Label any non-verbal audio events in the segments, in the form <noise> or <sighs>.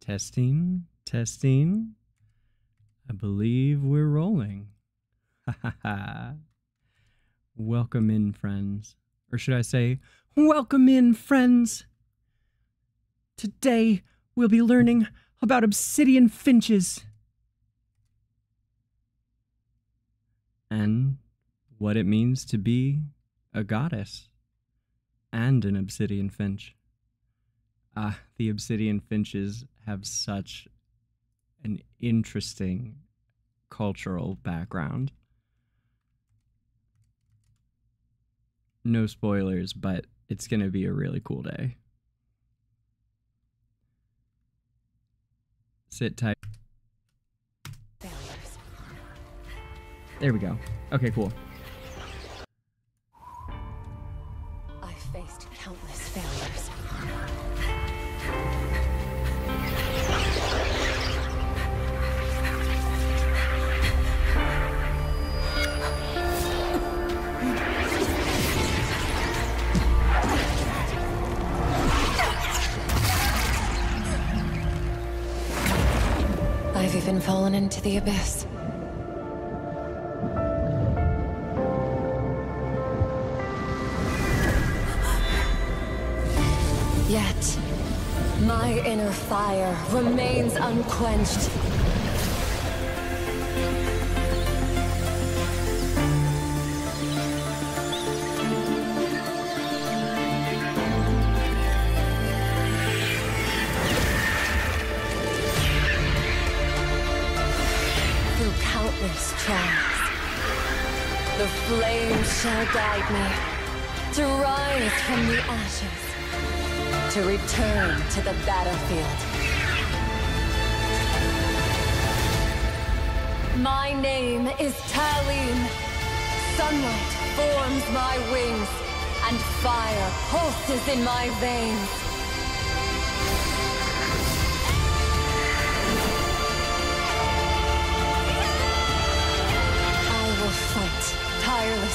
Testing, testing. I believe we're rolling. Ha ha ha. Welcome in, friends. Or should I say, welcome in, friends. Today we'll be learning about obsidian finches. And what it means to be a goddess and an obsidian finch. Ah, the obsidian finches have such an interesting cultural background. No spoilers, but it's going to be a really cool day. Sit tight. There we go. Okay, cool. I've fallen into the abyss. Yet, my inner fire remains unquenched. The flame shall guide me to rise from the ashes to return to the battlefield. My name is Taline. Sunlight forms my wings, and fire pulses in my veins.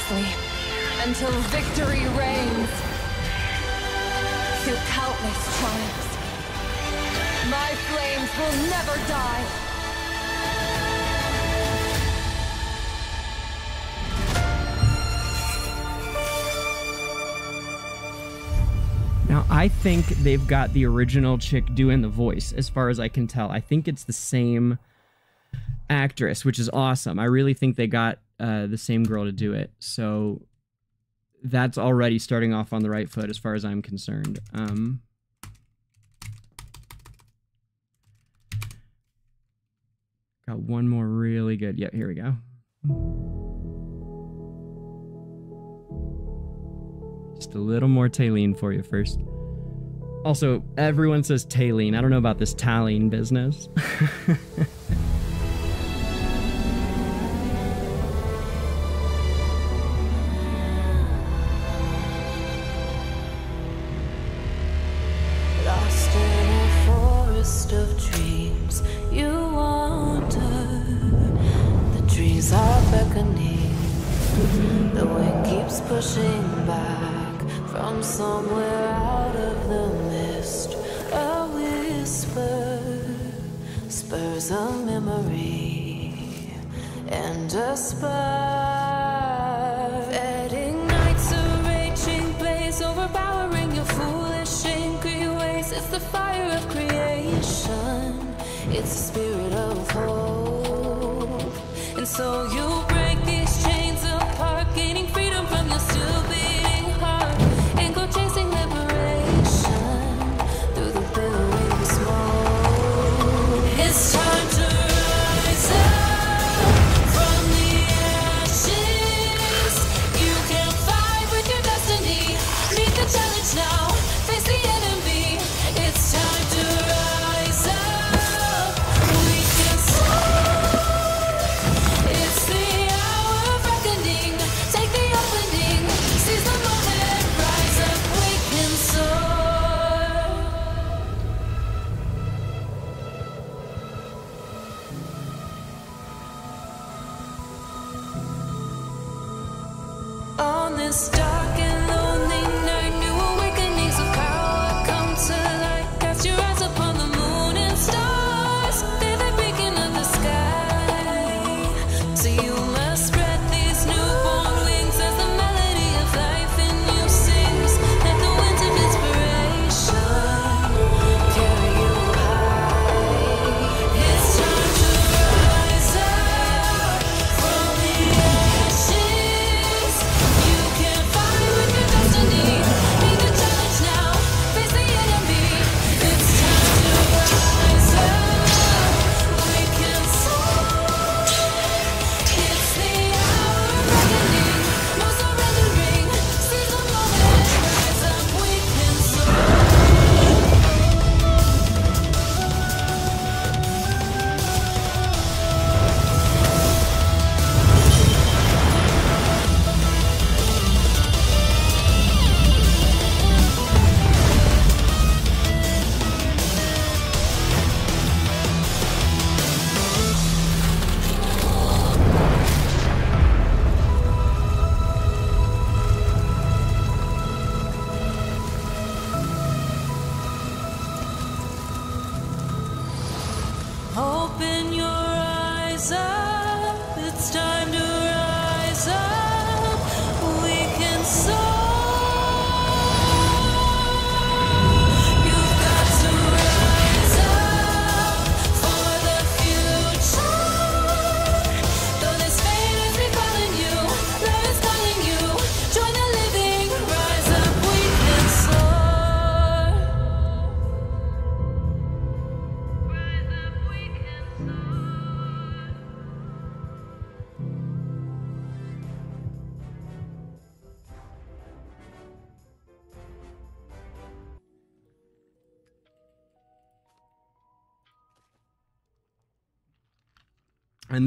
Tirelessly until victory reigns through countless trials. My flames will never die. Now, I think they've got the original chick doing the voice, as far as I can tell. I think it's the same actress, which is awesome. I really think they got uh, the same girl to do it. So that's already starting off on the right foot, as far as I'm concerned. Um, got one more really good. Yep, here we go. Just a little more Taline for you first. Also, everyone says Taline. I don't know about this Taline business. <laughs>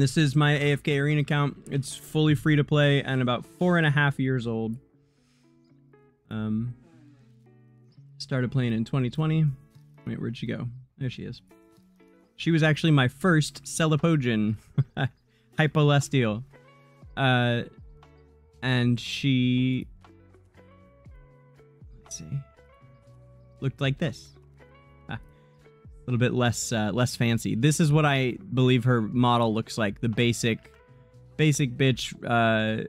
This is my AFK Arena account. It's fully free to play and about four and a half years old. Um, started playing in 2020. Wait, where'd she go? There she is. She was actually my first Celepogen <laughs> Hypolestial. Uh, and she. Let's see. Looked like this. Little bit less uh, less fancy. This is what I believe her model looks like. The basic, basic bitch, uh,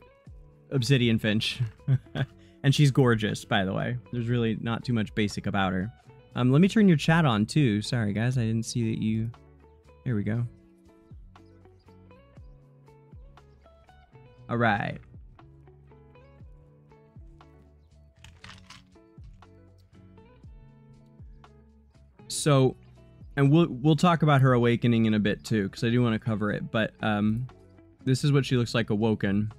Obsidian Finch. <laughs> and she's gorgeous, by the way. There's really not too much basic about her. Um, let me turn your chat on too. Sorry, guys, I didn't see that you. Here we go. All right. So, and we'll we'll talk about her awakening in a bit too, because I do want to cover it. But um, this is what she looks like awoken,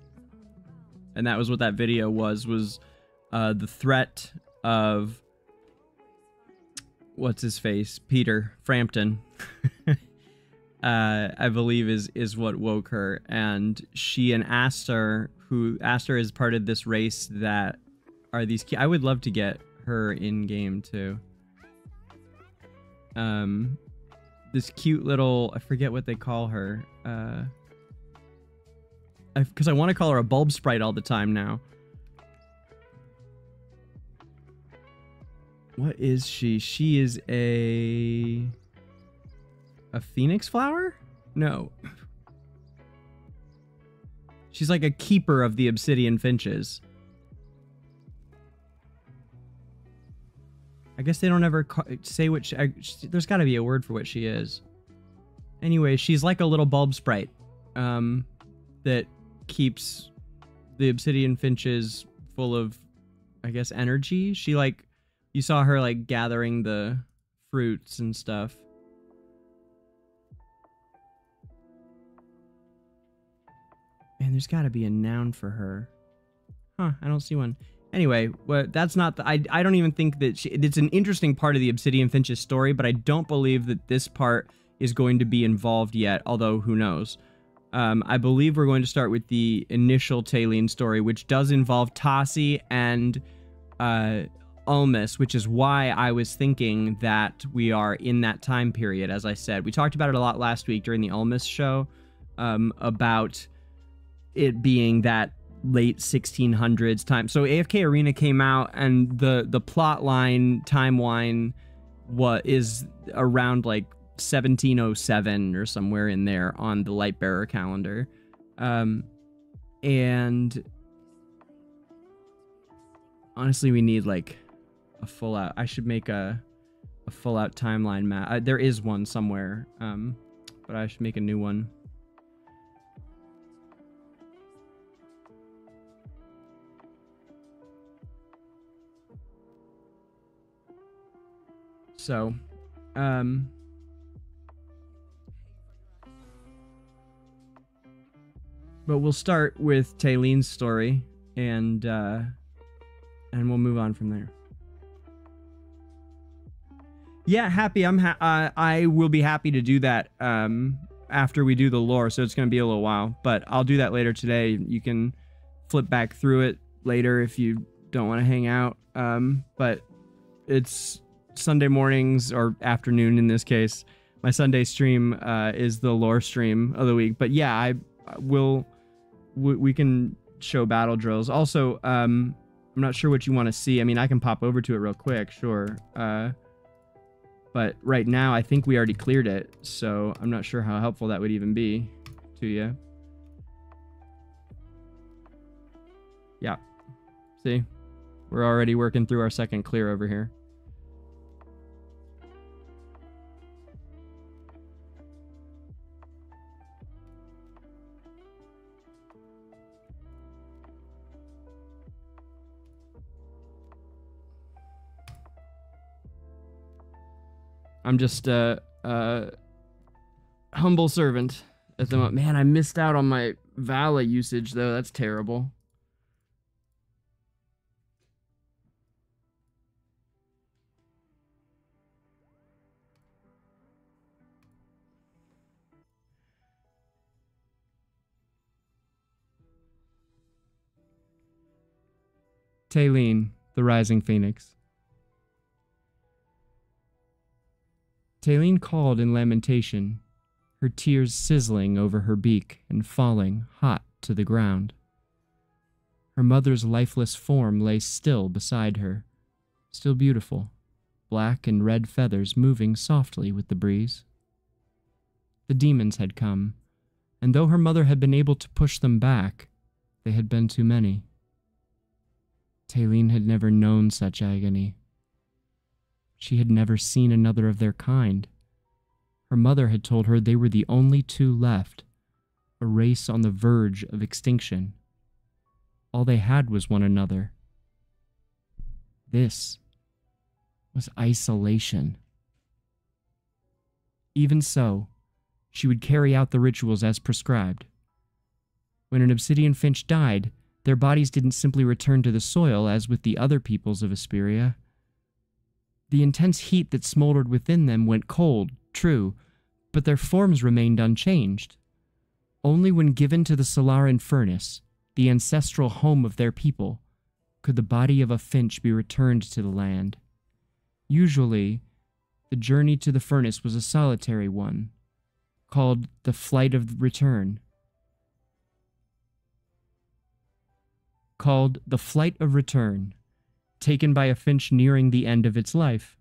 and that was what that video was was uh, the threat of what's his face, Peter Frampton. <laughs> uh, I believe is is what woke her, and she and Astar, who Astar is part of this race that are these. I would love to get her in game too um this cute little I forget what they call her. Uh because I, I want to call her a bulb sprite all the time now. What is she? She is a a phoenix flower? No. She's like a keeper of the obsidian finches. I guess they don't ever say what she, I, there's got to be a word for what she is. Anyway, she's like a little bulb sprite um, that keeps the obsidian finches full of, I guess, energy. She like, you saw her like gathering the fruits and stuff. Man, there's got to be a noun for her. Huh, I don't see one. Anyway, well, that's not the. I, I don't even think that she, it's an interesting part of the Obsidian Finch's story, but I don't believe that this part is going to be involved yet, although who knows. Um, I believe we're going to start with the initial Talene story, which does involve Tasi and uh, Ulmus, which is why I was thinking that we are in that time period, as I said. We talked about it a lot last week during the Ulmus show um, about it being that late 1600s time. So AFK Arena came out, and the the plot line timeline what is around like 1707 or somewhere in there on the Lightbearer calendar, um, and honestly, we need like a full out. I should make a a full out timeline map. Uh, there is one somewhere, um, but I should make a new one. So, um, but we'll start with Talene's story, and uh, and we'll move on from there. Yeah, happy. I'm. Ha- uh, I will be happy to do that um, after we do the lore. So it's going to be a little while, but I'll do that later today. You can flip back through it later if you don't want to hang out. Um, but it's Sunday mornings or afternoon in this case. My Sunday stream uh, is the lore stream of the week. But yeah, I will. We, can show battle drills. Also, um, I'm not sure what you want to see. I mean, I can pop over to it real quick, sure. Uh, but right now, I think we already cleared it, so I'm not sure how helpful that would even be to you. Yeah. See? We're already working through our second clear over here. I'm just a, a humble servant at the moment. Man, I missed out on my Vala usage though. That's terrible. Taylene, the Rising Phoenix. Taylene called in lamentation, her tears sizzling over her beak and falling hot to the ground. Her mother's lifeless form lay still beside her, still beautiful, black and red feathers moving softly with the breeze. The demons had come, and though her mother had been able to push them back, they had been too many. Taylene had never known such agony. She had never seen another of their kind. Her mother had told her they were the only two left, a race on the verge of extinction. All they had was one another. This was isolation. Even so, she would carry out the rituals as prescribed. When an obsidian finch died, their bodies didn't simply return to the soil as with the other peoples of Esperia. The intense heat that smoldered within them went cold, true, but their forms remained unchanged. Only when given to the Solaran furnace, the ancestral home of their people, could the body of a finch be returned to the land. Usually, the journey to the furnace was a solitary one, called the Flight of Return. Called the Flight of Return taken by a finch nearing the end of its life.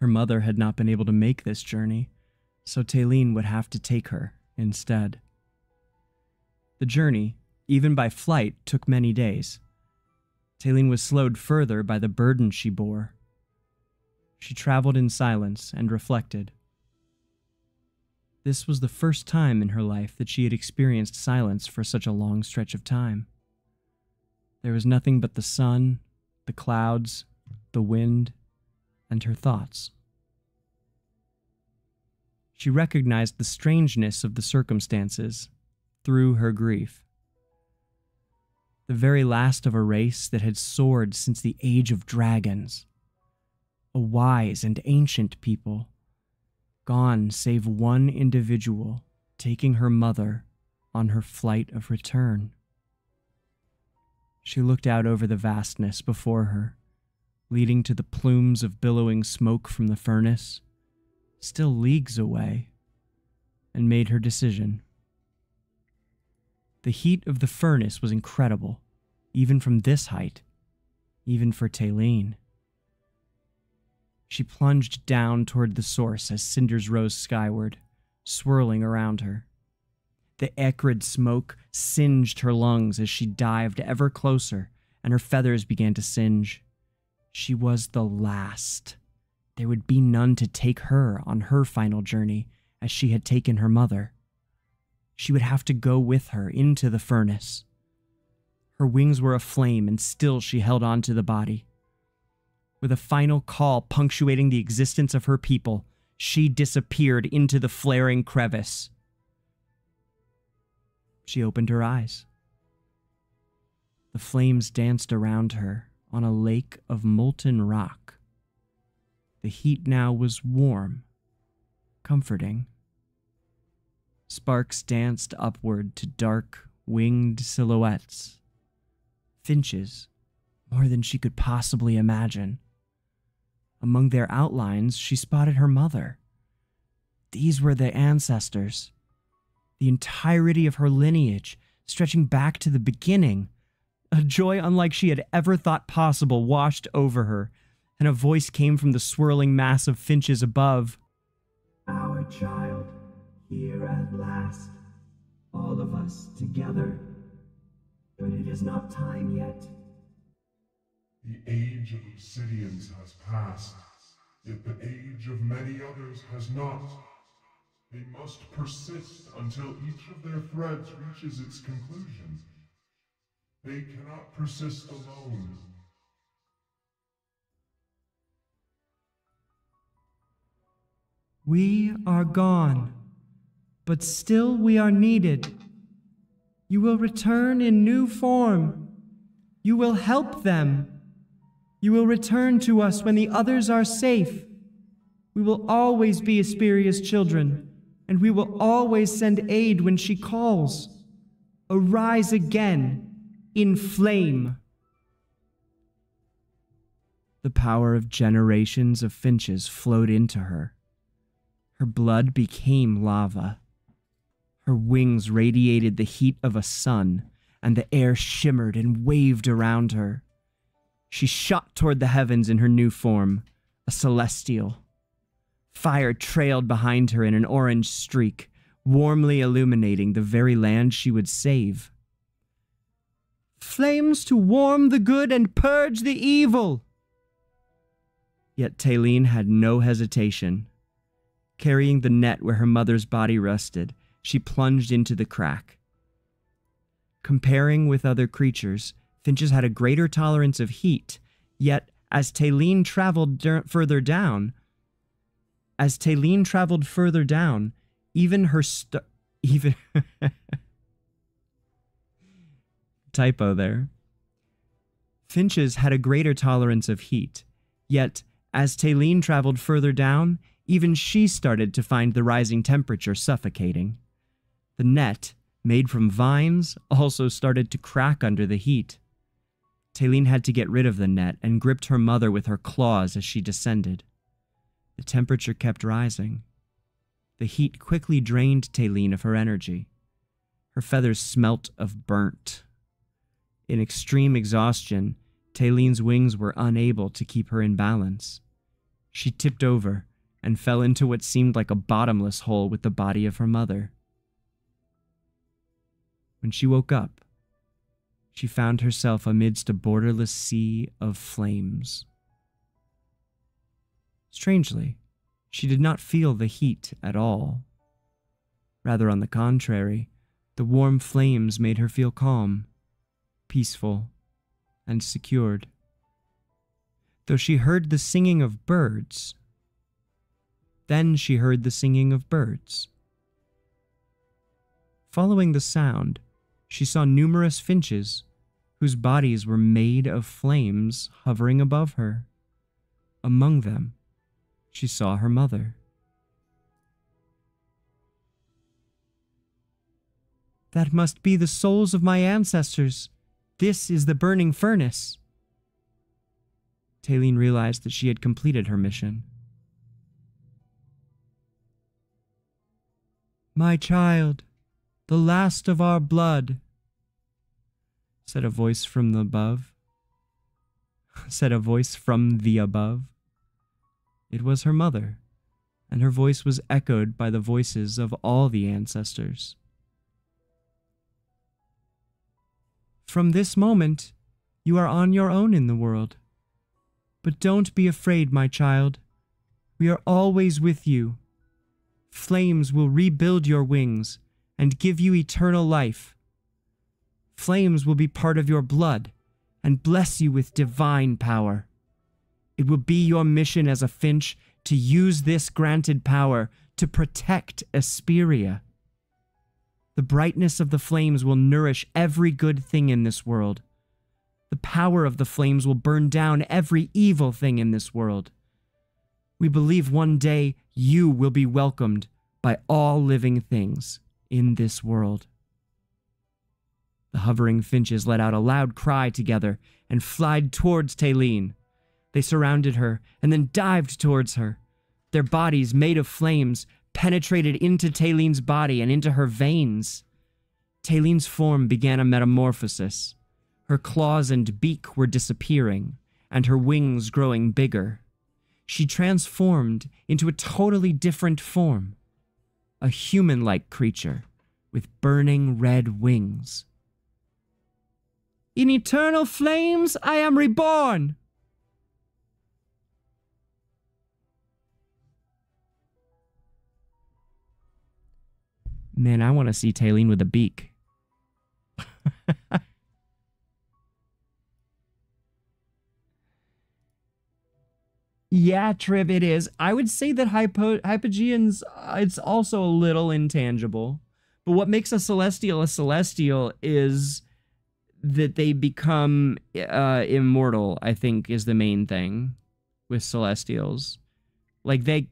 Her mother had not been able to make this journey, so Taylene would have to take her instead. The journey, even by flight, took many days. Taylene was slowed further by the burden she bore. She traveled in silence and reflected. This was the first time in her life that she had experienced silence for such a long stretch of time. There was nothing but the sun the clouds, the wind, and her thoughts. She recognized the strangeness of the circumstances through her grief. The very last of a race that had soared since the age of dragons. A wise and ancient people, gone save one individual taking her mother on her flight of return. She looked out over the vastness before her, leading to the plumes of billowing smoke from the furnace, still leagues away, and made her decision. The heat of the furnace was incredible, even from this height, even for Taylene. She plunged down toward the source as cinders rose skyward, swirling around her. The acrid smoke singed her lungs as she dived ever closer, and her feathers began to singe. She was the last. There would be none to take her on her final journey, as she had taken her mother. She would have to go with her into the furnace. Her wings were aflame, and still she held on to the body. With a final call punctuating the existence of her people, she disappeared into the flaring crevice. She opened her eyes. The flames danced around her on a lake of molten rock. The heat now was warm, comforting. Sparks danced upward to dark, winged silhouettes. Finches, more than she could possibly imagine. Among their outlines, she spotted her mother. These were the ancestors, the entirety of her lineage, stretching back to the beginning. A joy unlike she had ever thought possible washed over her, and a voice came from the swirling mass of finches above. Our child, here at last, all of us together. But it is not time yet. The age of obsidians has passed, yet the age of many others has not. They must persist until each of their threads reaches its conclusion. They cannot persist alone. We are gone, but still we are needed. You will return in new form. You will help them. You will return to us when the others are safe. We will always be Esperia's children and we will always send aid when she calls. Arise again in flame. The power of generations of finches flowed into her. Her blood became lava. Her wings radiated the heat of a sun, and the air shimmered and waved around her. She shot toward the heavens in her new form, a celestial. Fire trailed behind her in an orange streak, warmly illuminating the very land she would save. Flames to warm the good and purge the evil! Yet Taline had no hesitation. Carrying the net where her mother's body rested, she plunged into the crack. Comparing with other creatures, finches had a greater tolerance of heat, yet as Taline traveled further down, as Taline traveled further down, even her st- even <laughs> typo there. Finches had a greater tolerance of heat, yet as Taline traveled further down, even she started to find the rising temperature suffocating. The net, made from vines, also started to crack under the heat. Taline had to get rid of the net and gripped her mother with her claws as she descended. The temperature kept rising. The heat quickly drained Taline of her energy. Her feathers smelt of burnt. In extreme exhaustion, Taline's wings were unable to keep her in balance. She tipped over and fell into what seemed like a bottomless hole with the body of her mother. When she woke up, she found herself amidst a borderless sea of flames. Strangely, she did not feel the heat at all. Rather, on the contrary, the warm flames made her feel calm, peaceful, and secured. Though she heard the singing of birds, then she heard the singing of birds. Following the sound, she saw numerous finches whose bodies were made of flames hovering above her. Among them, she saw her mother. That must be the souls of my ancestors. This is the burning furnace. Taline realized that she had completed her mission. My child, the last of our blood, said a voice from the above. said a voice from the above. It was her mother, and her voice was echoed by the voices of all the ancestors. From this moment, you are on your own in the world. But don't be afraid, my child. We are always with you. Flames will rebuild your wings and give you eternal life. Flames will be part of your blood and bless you with divine power. It will be your mission as a Finch to use this granted power to protect Esperia. The brightness of the flames will nourish every good thing in this world. The power of the flames will burn down every evil thing in this world. We believe one day you will be welcomed by all living things in this world. The hovering finches let out a loud cry together and flied towards Taline. They surrounded her and then dived towards her. Their bodies, made of flames, penetrated into Taline's body and into her veins. Taline's form began a metamorphosis. Her claws and beak were disappearing, and her wings growing bigger. She transformed into a totally different form a human like creature with burning red wings. In eternal flames, I am reborn! Man, I want to see Taline with a beak. <laughs> yeah, Trib, it is. I would say that Hypo- Hypogeans, uh, it's also a little intangible. But what makes a celestial a celestial is that they become uh, immortal, I think, is the main thing with celestials. Like, they,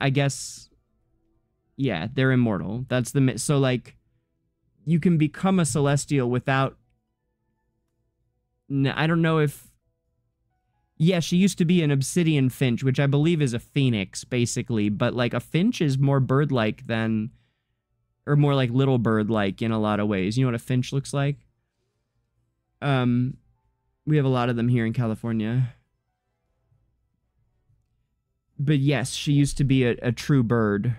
I guess, yeah, they're immortal. That's the, so like, you can become a celestial without I don't know if Yeah, she used to be an obsidian finch, which I believe is a phoenix, basically. But like a finch is more bird-like than, or more like little bird-like in a lot of ways. You know what a finch looks like? Um, we have a lot of them here in California. But yes, she used to be a, a true bird.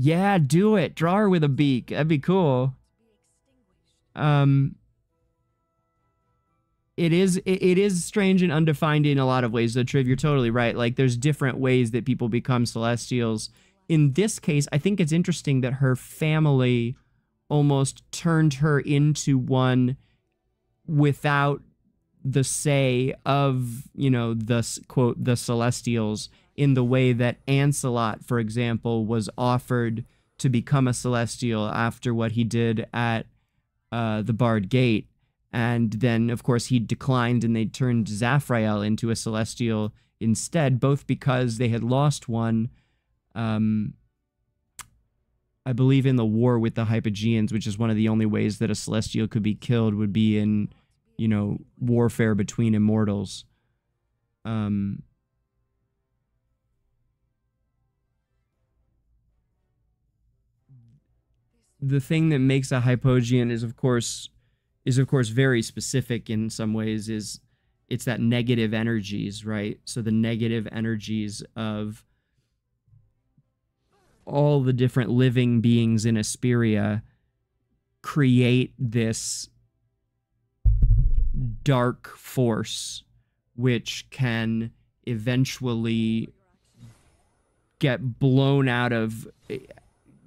Yeah, do it. Draw her with a beak. That'd be cool. Um, it is it, it is strange and undefined in a lot of ways. The Triv, you're totally right. Like there's different ways that people become celestials. In this case, I think it's interesting that her family almost turned her into one without the say of you know the quote the celestials in the way that Ancelot, for example, was offered to become a celestial after what he did at uh, the Barred Gate, and then of course he declined, and they turned Zaphrael into a celestial instead, both because they had lost one. Um, I believe in the war with the Hypogeans, which is one of the only ways that a celestial could be killed, would be in, you know, warfare between immortals. Um, the thing that makes a hypogean is of course is of course very specific in some ways is it's that negative energies right? So the negative energies of all the different living beings in Esperia create this dark force which can eventually get blown out of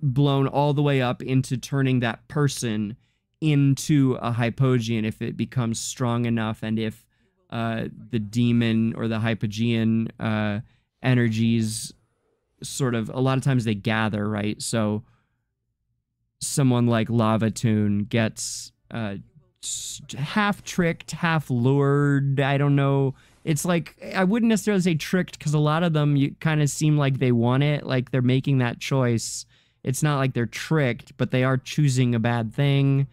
blown all the way up into turning that person into a hypogean if it becomes strong enough and if uh, the demon or the hypogean uh, energies sort of a lot of times they gather right? So someone like Lavatun gets uh, half tricked half lured i don't know. It's like i wouldn't necessarily say tricked because a lot of them you kind of seem like they want it like they're making that choice it's not like they're tricked, but they are choosing a bad thing.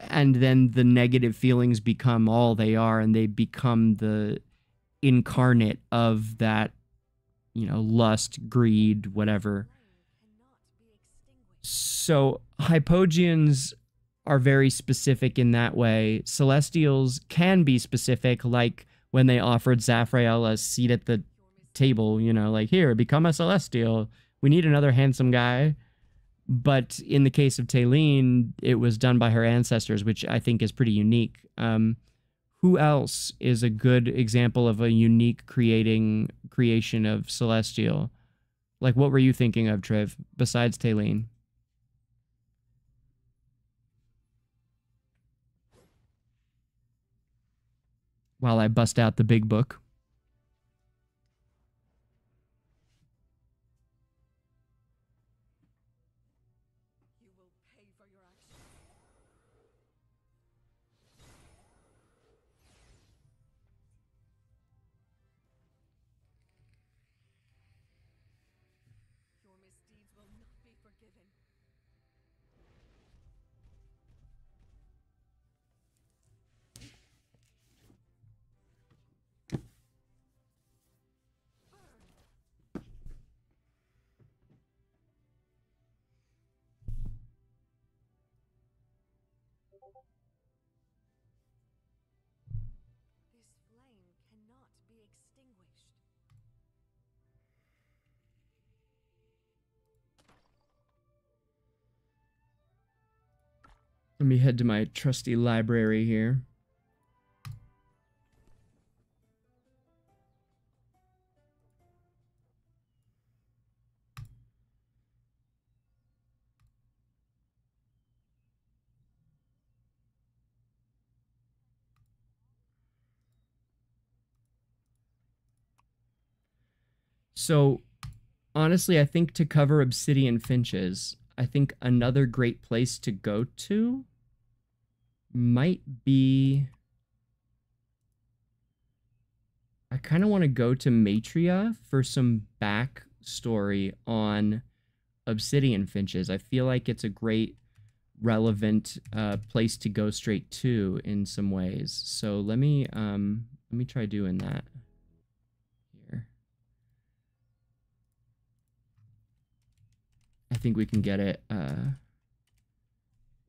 And then the negative feelings become all they are, and they become the incarnate of that, you know, lust, greed, whatever. So hypogeans are very specific in that way. Celestials can be specific, like when they offered Zaphrael a seat at the table, you know, like, here, become a celestial we need another handsome guy. But in the case of Talene, it was done by her ancestors, which I think is pretty unique. Um, who else is a good example of a unique creating creation of Celestial? Like, what were you thinking of, Triv, besides Talene? While I bust out the big book. Let me head to my trusty library here. So, honestly, I think to cover Obsidian Finches, I think another great place to go to might be I kind of want to go to Matria for some backstory on Obsidian Finches. I feel like it's a great relevant uh, place to go straight to in some ways. So let me um let me try doing that here. I think we can get it uh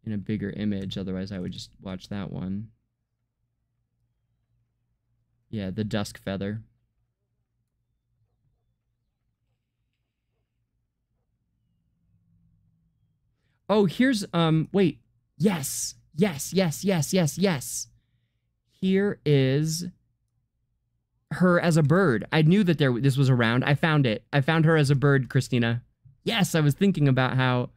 in a bigger image. Otherwise, I would just watch that one. Yeah, the dusk feather. Oh, here's um wait. Yes. Yes, yes, yes, yes, yes. Here is her as a bird. I knew that there this was around. I found it. I found her as a bird, Christina. Yes, I was thinking about how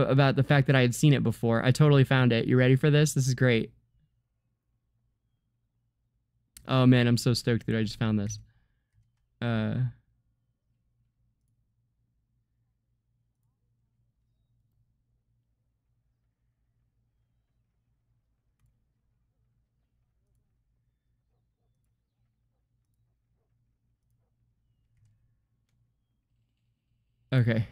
about the fact that I had seen it before. I totally found it. You ready for this? This is great. Oh man, I'm so stoked that I just found this. Uh Okay.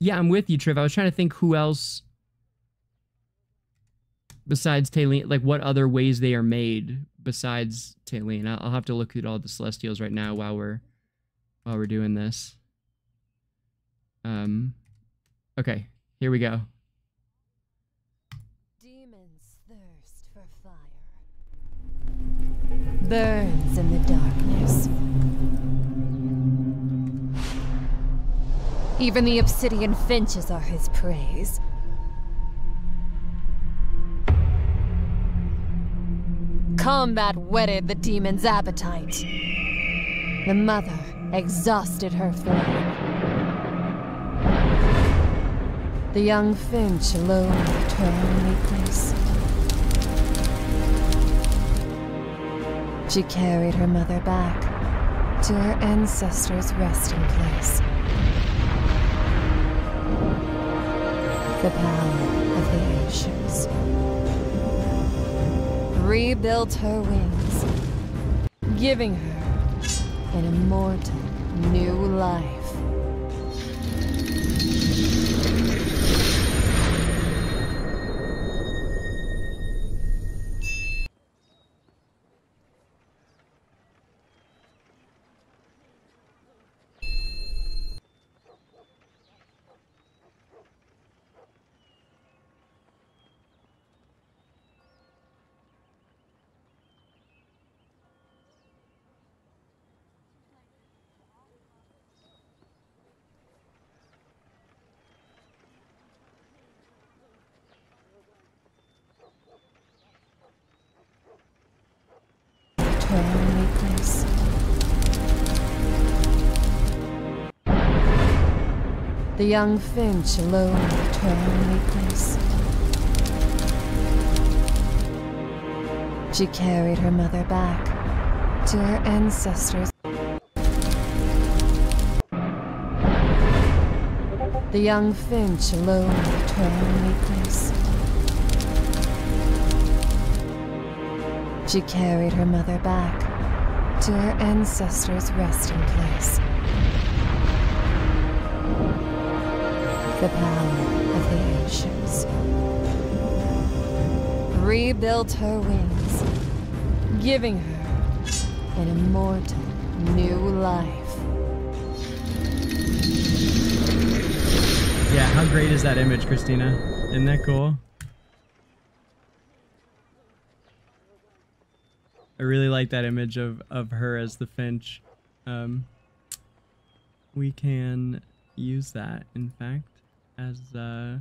Yeah, I'm with you, Triv. I was trying to think who else besides Talene, like what other ways they are made besides Talene. I'll, I'll have to look at all the Celestials right now while we're while we're doing this. Um, okay, here we go. Demons thirst for fire. Burns in the darkness. Even the obsidian finches are his praise. Combat whetted the demon's appetite. The mother exhausted her flame. The young finch alone left her only place. She carried her mother back to her ancestors' resting place. The power of the ancients rebuilt her wings, giving her an immortal new life. The young finch alone her only place. She carried her mother back to her ancestors. The young finch alone left her only. She carried her mother back to her ancestors' resting place. The power of the ancients rebuilt her wings, giving her an immortal new life. Yeah, how great is that image, Christina? Isn't that cool? I really like that image of, of her as the finch. Um, we can use that, in fact, as uh,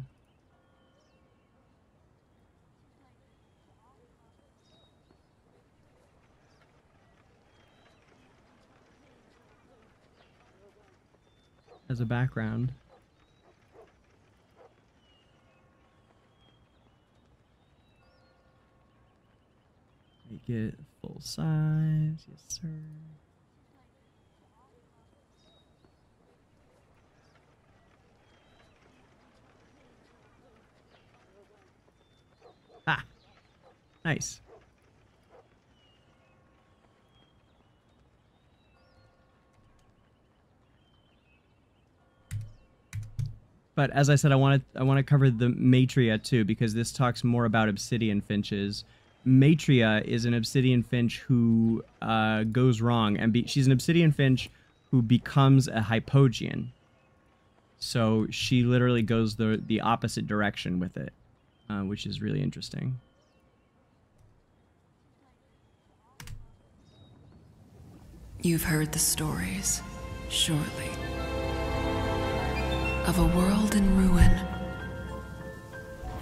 as a background. Make it full size, yes sir. Ha! Nice. But as I said, I want to I want to cover the Matria too because this talks more about obsidian finches. Matria is an obsidian finch who uh, goes wrong, and be, she's an obsidian finch who becomes a hypogean. So she literally goes the the opposite direction with it uh, which is really interesting. You've heard the stories, surely. Of a world in ruin.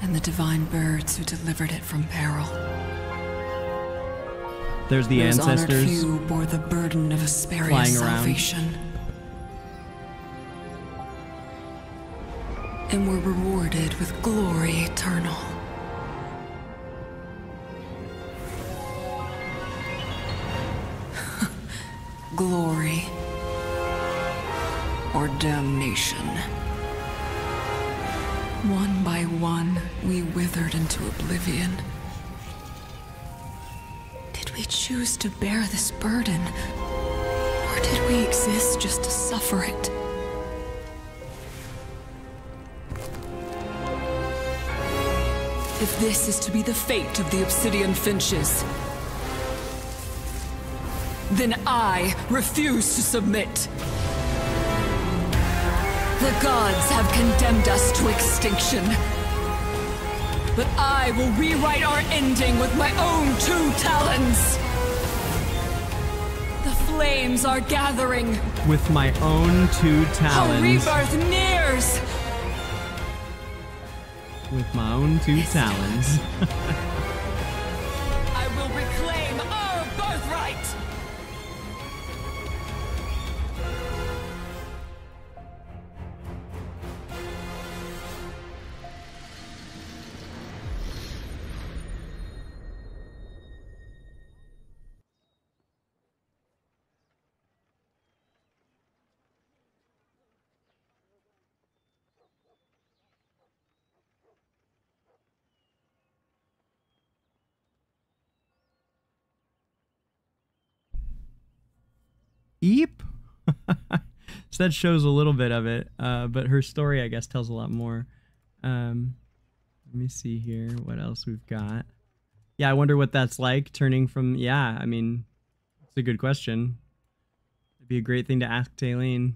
And the divine birds who delivered it from peril. There's the Those honored ancestors. few bore the burden of Esperia's flying around. And were rewarded with glory eternal. <laughs> glory or damnation. One by one, we withered into oblivion. Did we choose to bear this burden? Or did we exist just to suffer it? If this is to be the fate of the Obsidian Finches, then I refuse to submit. The gods have condemned us to extinction. But I will rewrite our ending with my own two talons. The flames are gathering. with my own two talons. rebirth nears. With my own two talons. <laughs> Eep. <laughs> so that shows a little bit of it, uh, but her story, I guess, tells a lot more. Um, let me see here what else we've got. Yeah, I wonder what that's like turning from. Yeah, I mean, it's a good question. It'd be a great thing to ask Talene.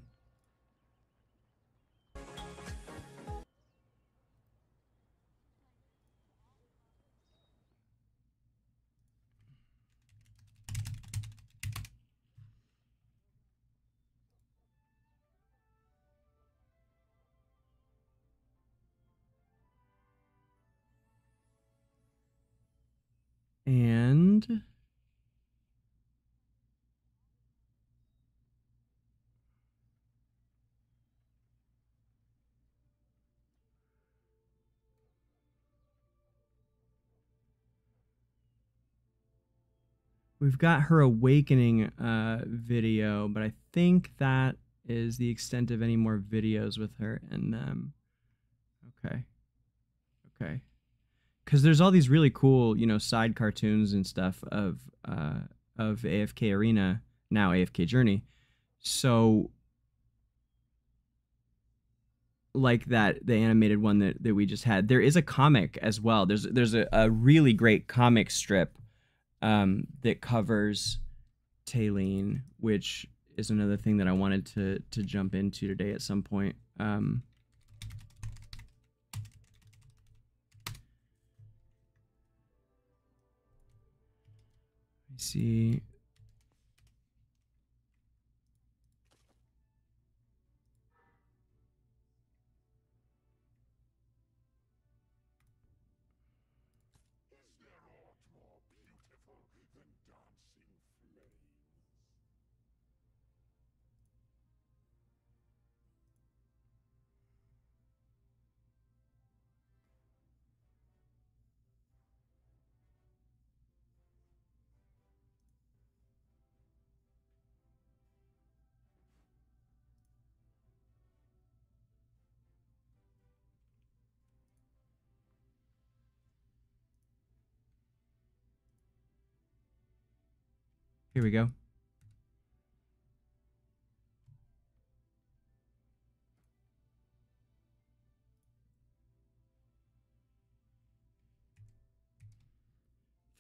And we've got her awakening uh, video, but I think that is the extent of any more videos with her and them. Okay. Okay because there's all these really cool, you know, side cartoons and stuff of uh, of AFK Arena now AFK Journey. So, like that, the animated one that, that we just had, there is a comic as well. There's there's a, a really great comic strip um, that covers Talene, which is another thing that I wanted to to jump into today at some point. Um, see. Here we go.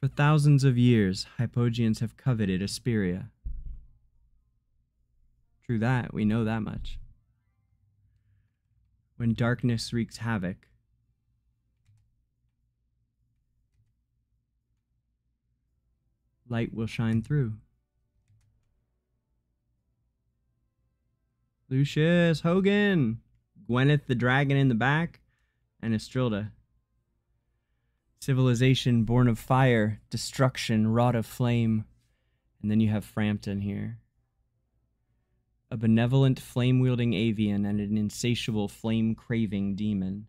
For thousands of years, Hypogeans have coveted Esperia. True, that, we know that much. When darkness wreaks havoc, light will shine through. Lucius Hogan, Gwyneth the dragon in the back, and Estrilda. Civilization born of fire, destruction wrought of flame. And then you have Framton here. A benevolent flame wielding avian and an insatiable flame craving demon.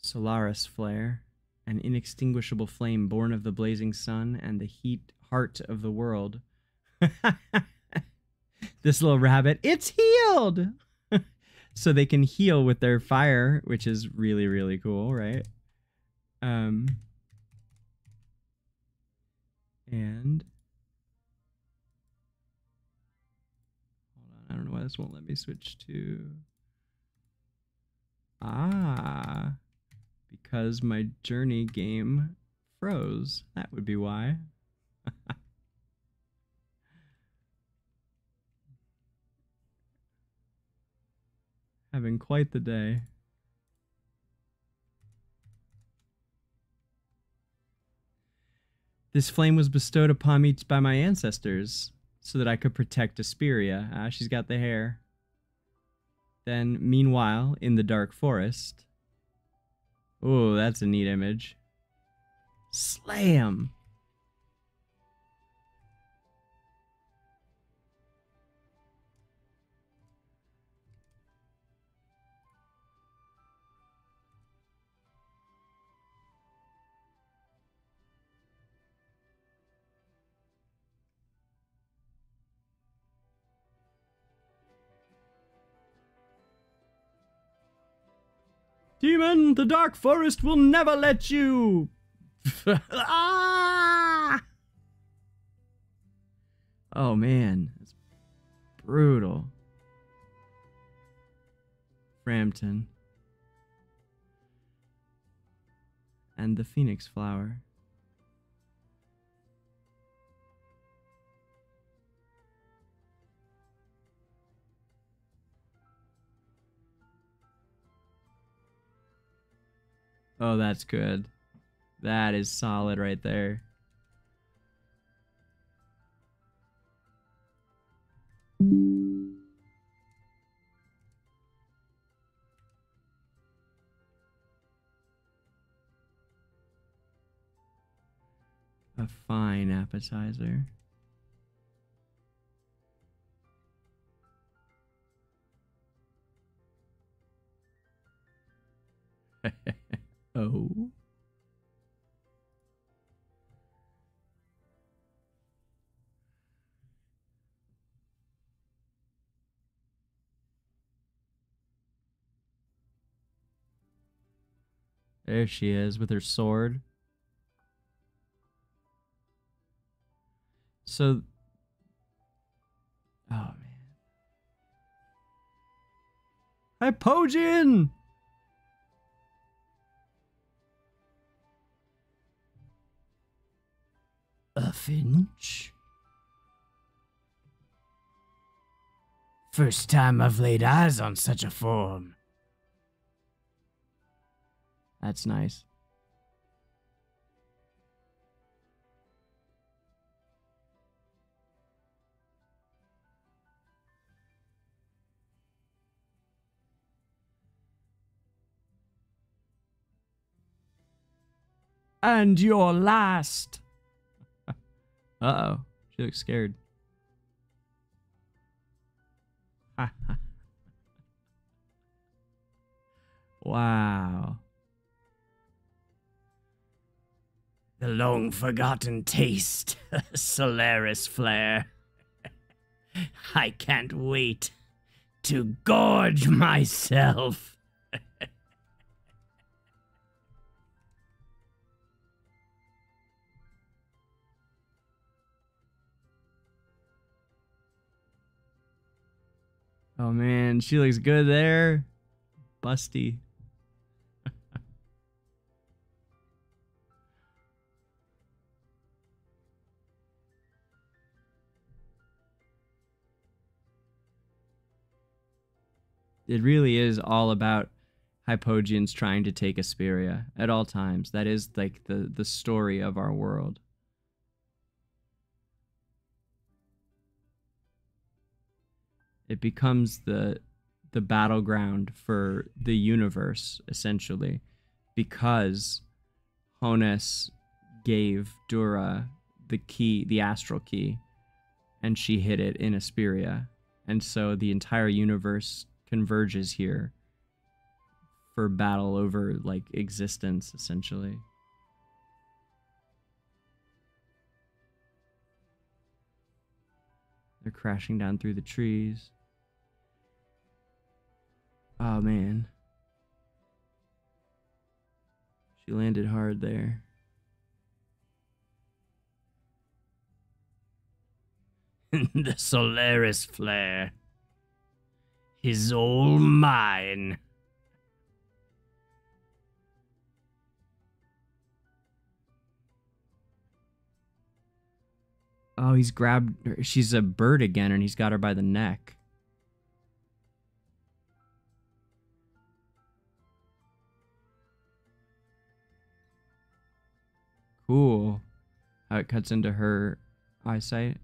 Solaris flare, an inextinguishable flame born of the blazing sun and the heat heart of the world. <laughs> this little rabbit, it's healed! <laughs> so they can heal with their fire, which is really, really cool, right? Um, and hold on, I don't know why this won't let me switch to. Ah, because my journey game froze. That would be why. <laughs> Having quite the day. This flame was bestowed upon me by my ancestors so that I could protect Esperia. Ah, she's got the hair. Then, meanwhile, in the dark forest. Oh, that's a neat image. Slam! Demon, the dark forest will never let you. <laughs> ah! Oh man, it's brutal. Framton. And the phoenix flower. Oh, that's good. That is solid right there. A fine appetizer. <laughs> oh. There she is with her sword. So, oh man, Hypogean! Finch? First time I've laid eyes on such a form. That's nice. And your last. Uh oh. She looks scared. <laughs> wow. The long forgotten taste, <laughs> Solaris Flare. <laughs> I can't wait to gorge myself. Oh man, she looks good there. Busty. <laughs> it really is all about Hypogeans trying to take Esperia at all times. That is like the the story of our world. It becomes the the battleground for the universe essentially because Honus gave Dura the key, the astral key, and she hid it in Esperia. And so the entire universe converges here for battle over like existence essentially. They're crashing down through the trees. Oh man. She landed hard there. <laughs> the Solaris flare is all mine. Oh, he's grabbed her. She's a bird again and he's got her by the neck. Cool. How it cuts into her eyesight.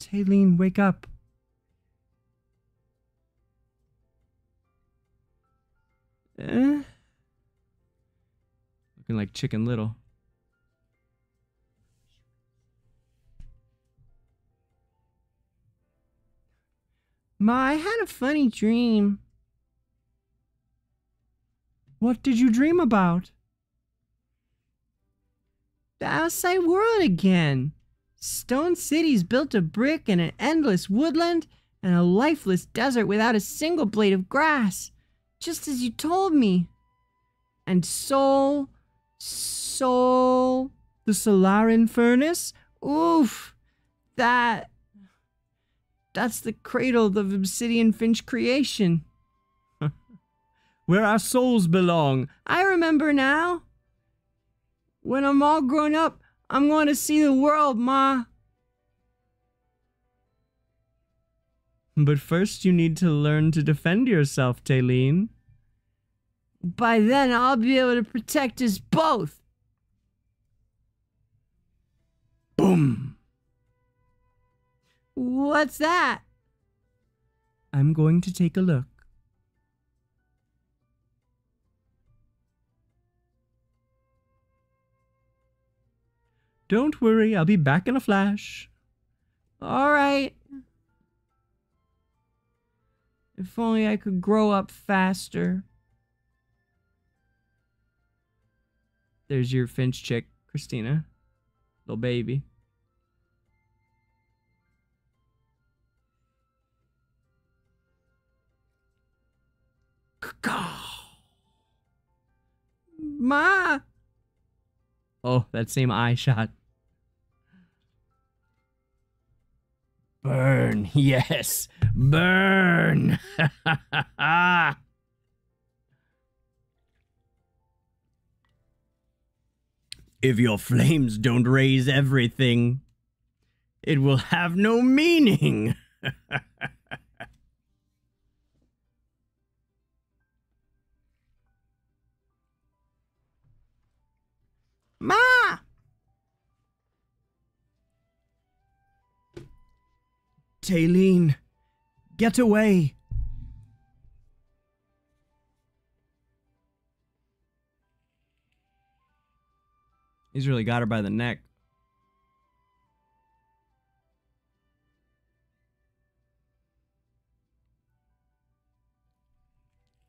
Talene, wake up. Eh? Looking like Chicken Little. Ma, I had a funny dream. What did you dream about? The outside world again. Stone cities built of brick and an endless woodland and a lifeless desert without a single blade of grass. Just as you told me. And Sol, Sol, the Solaran furnace? Oof. That. That's the cradle of Obsidian Finch creation. <laughs> Where our souls belong. I remember now. When I'm all grown up, I'm going to see the world, Ma. But first, you need to learn to defend yourself, Talene. By then, I'll be able to protect us both. Boom. What's that? I'm going to take a look. Don't worry, I'll be back in a flash. All right. If only I could grow up faster. There's your Finch chick, Christina. Little baby. Ma! Oh, that same eye shot. Burn, <laughs> yes, burn. <laughs> if your flames don't raise everything, it will have no meaning. <laughs> Talene, get away. He's really got her by the neck.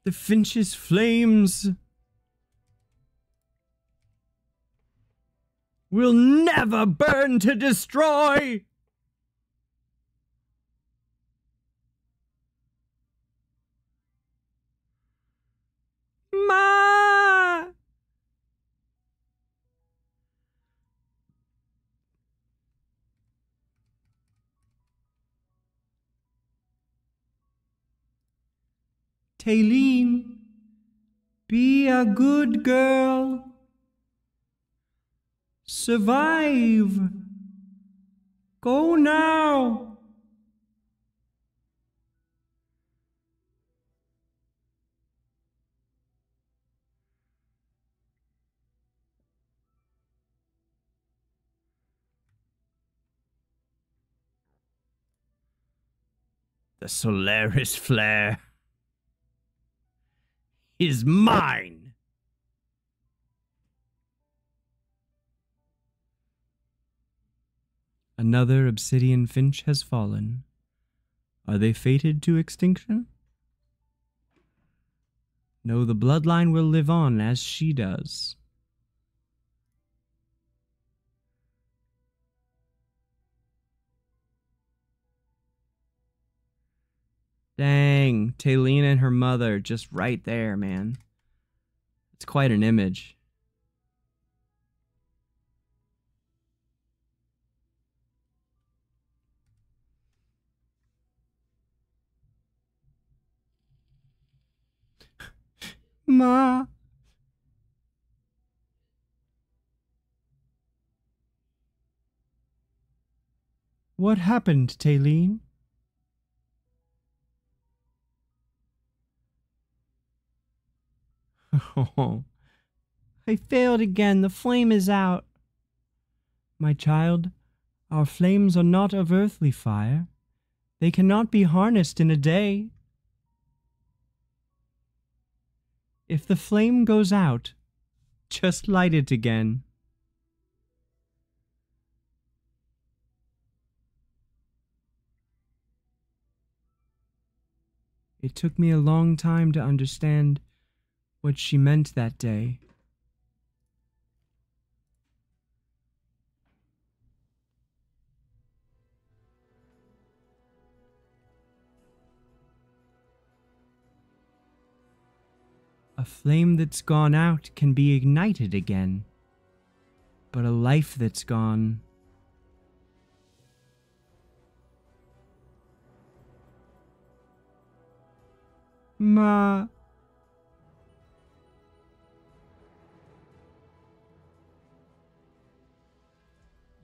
The Finch's flames will never burn to destroy. Ma! Talene, be a good girl. Survive. Go now. The Solaris flare is mine. Another obsidian finch has fallen. Are they fated to extinction? No, the bloodline will live on as she does. Dang, Talene and her mother just right there, man. It's quite an image. <laughs> Ma. What happened, Talene? Oh, <laughs> I failed again. The flame is out. My child, our flames are not of earthly fire. They cannot be harnessed in a day. If the flame goes out, just light it again. It took me a long time to understand what she meant that day. A flame that's gone out can be ignited again, but a life that's gone. Ma.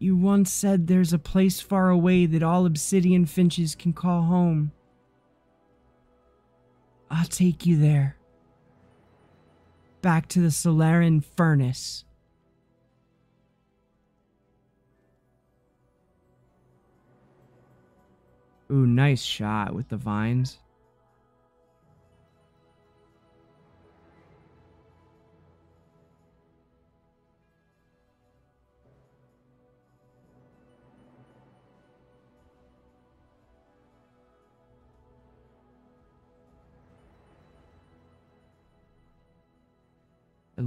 You once said there's a place far away that all obsidian finches can call home. I'll take you there. Back to the Solaran furnace. Ooh, nice shot with the vines.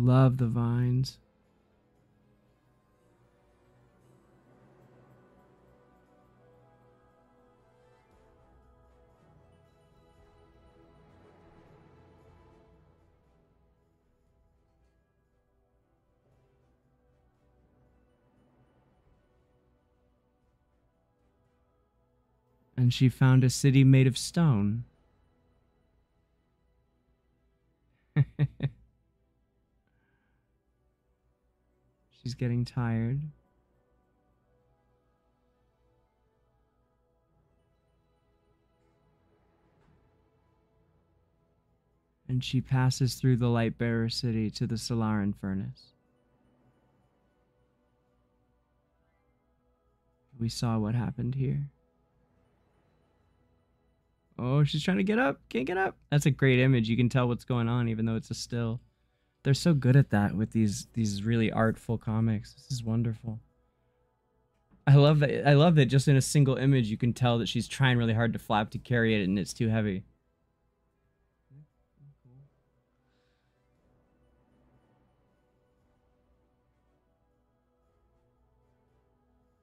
Love the vines. And she found a city made of stone. <laughs> She's getting tired. And she passes through the Lightbearer city to the Solaran furnace. We saw what happened here. Oh, she's trying to get up. Can't get up. That's a great image. You can tell what's going on even though it's a still they're so good at that with these these really artful comics. This is wonderful. I love that. I love that just in a single image you can tell that she's trying really hard to flap to carry it and it's too heavy.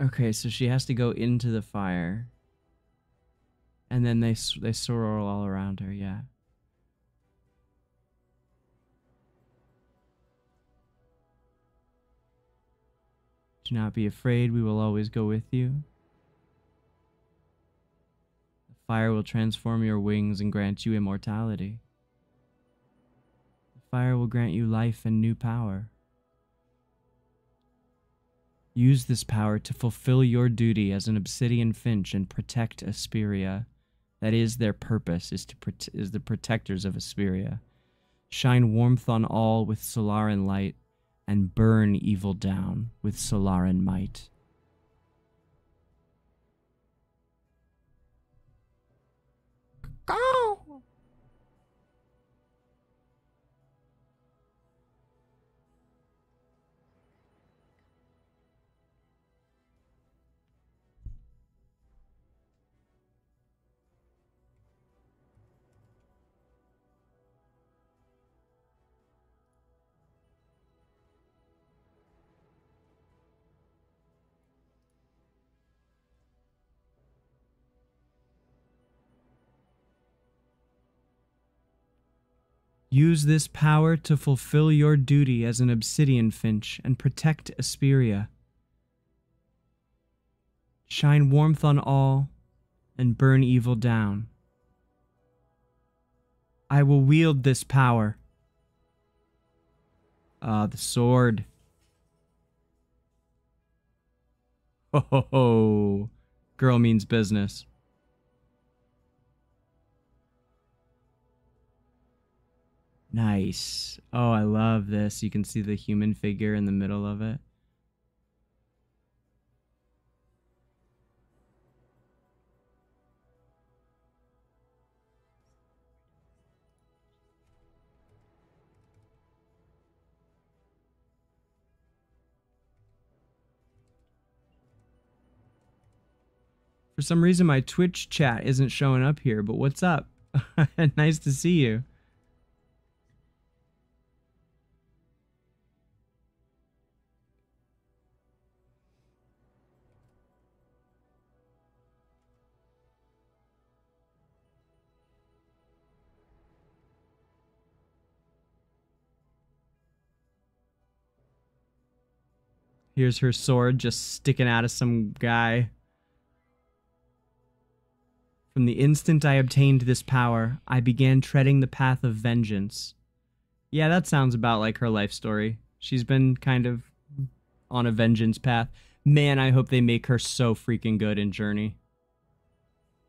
Okay, so she has to go into the fire. And then they they swirl all around her, yeah. Do not be afraid, we will always go with you. The fire will transform your wings and grant you immortality. The fire will grant you life and new power. Use this power to fulfill your duty as an obsidian finch and protect Esperia. That is their purpose, is to is the protectors of Esperia. Shine warmth on all with Solaran light, and burn evil down with Solaran might. Use this power to fulfill your duty as an obsidian finch and protect Esperia. Shine warmth on all and burn evil down. I will wield this power. Ah, the sword. Ho ho ho. Girl means business. Nice. Oh, I love this. You can see the human figure in the middle of it. For some reason, my Twitch chat isn't showing up here, but what's up? <laughs> nice to see you. Here's her sword just sticking out of some guy. From the instant I obtained this power, I began treading the path of vengeance. Yeah, that sounds about like her life story. She's been kind of on a vengeance path. Man, I hope they make her so freaking good in Journey.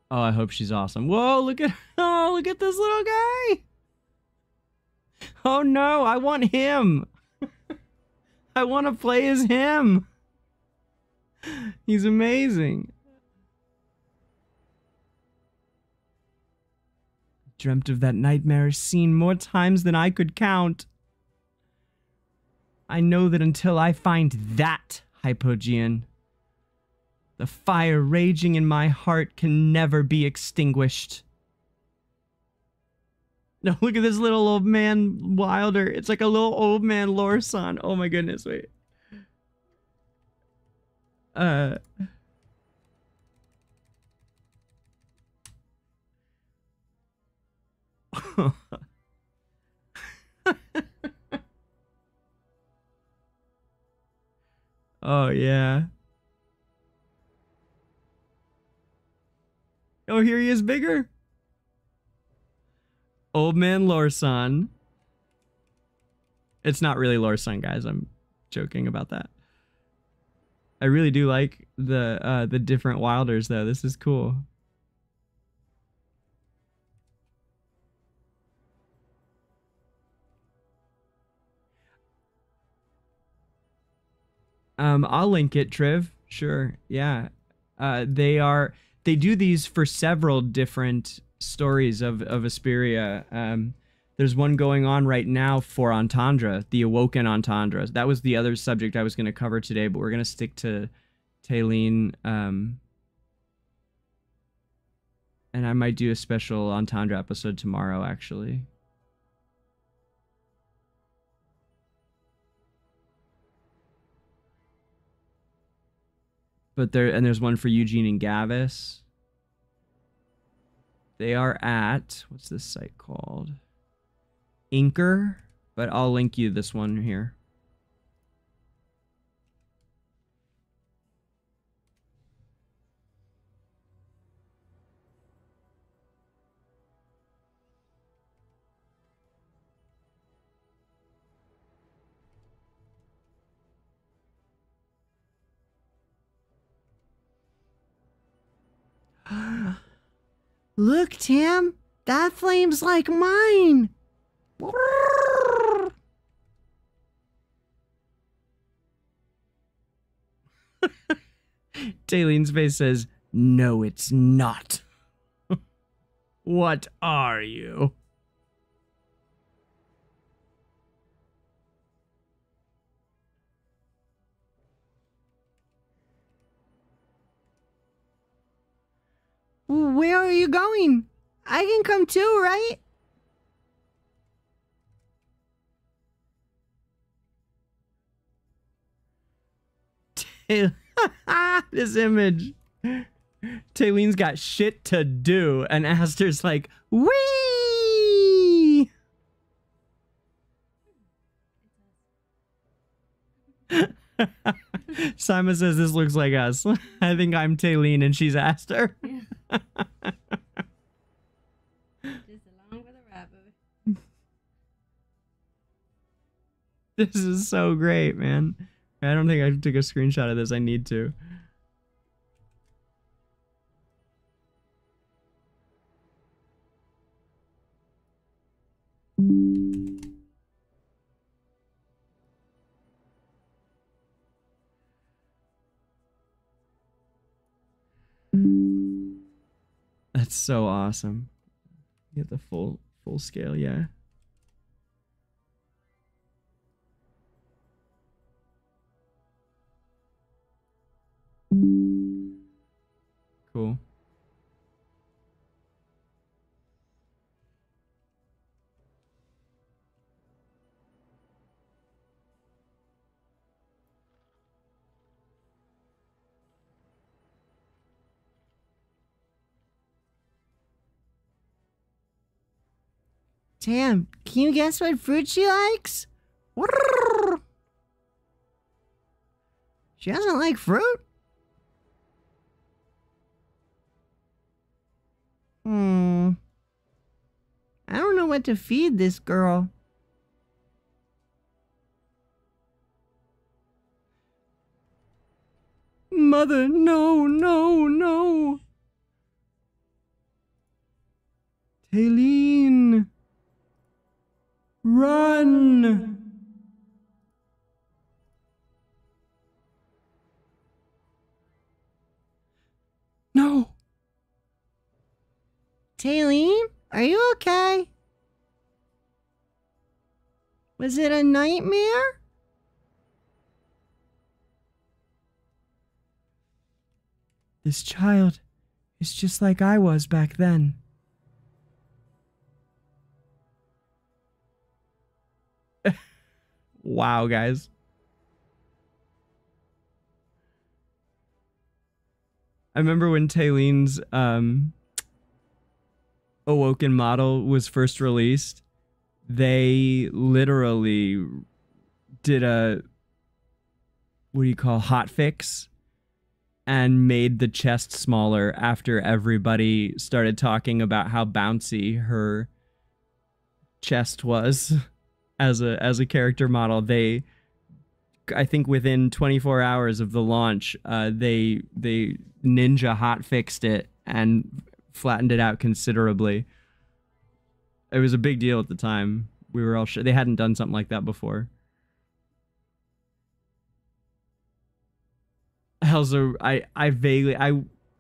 Oh, I hope she's awesome. Whoa, look at <laughs> oh, look at this little guy. Oh no, I want him. I want to play as him. He's amazing. Dreamt of that nightmarish scene more times than I could count. I know that until I find that Hypogean, the fire raging in my heart can never be extinguished. <laughs> No, look at this little old man Wilder. It's like a little old man Lorsan. Oh my goodness, wait. Uh <laughs> Oh yeah. Oh, here he is bigger. Old Man Lorsan. It's not really Lorsan, guys. I'm joking about that. I really do like the uh, the different Wilders, though. This is cool. Um, I'll link it, Triv. Sure, yeah. Uh, they are they do these for several different stories of of Esperia. Um, there's one going on right now for Entendre, the Awoken Entendre. That was the other subject I was going to cover today, but we're going to stick to Talene. Um, and I might do a special Entendre episode tomorrow, actually. But there, and there's one for Eugene and Gavus. They are at what's this site called? Inker, but I'll link you this one here. Look, Tim, that flame's like mine. <laughs> Talene's face says, No, it's not. <laughs> what are you? Where are you going? I can come too, right? <laughs> this image. Talene's got shit to do, and Astar's like, Wee! <laughs> Simon says this looks like us. <laughs> I think I'm Tayleen and she's Aster. Just This is so great, man. I don't think I took a screenshot of this. I need to. So awesome. You Get the full full scale, yeah. Tim, can you guess what fruit she likes? She doesn't like fruit? Hmm. I don't know what to feed this girl. Mother, no, no, no. Talene. Run. No. Talene, are you okay? Was it a nightmare? This child is just like I was back then. Wow, guys. I remember when Talene's um, Awoken model was first released, they literally did a what do you call hot fix and made the chest smaller after everybody started talking about how bouncy her chest was <laughs> as a as a character model they i think within 24 hours of the launch uh, they they ninja hot fixed it and flattened it out considerably. It was a big deal at the time. We were all sure they hadn't done something like that before. Also i i vaguely i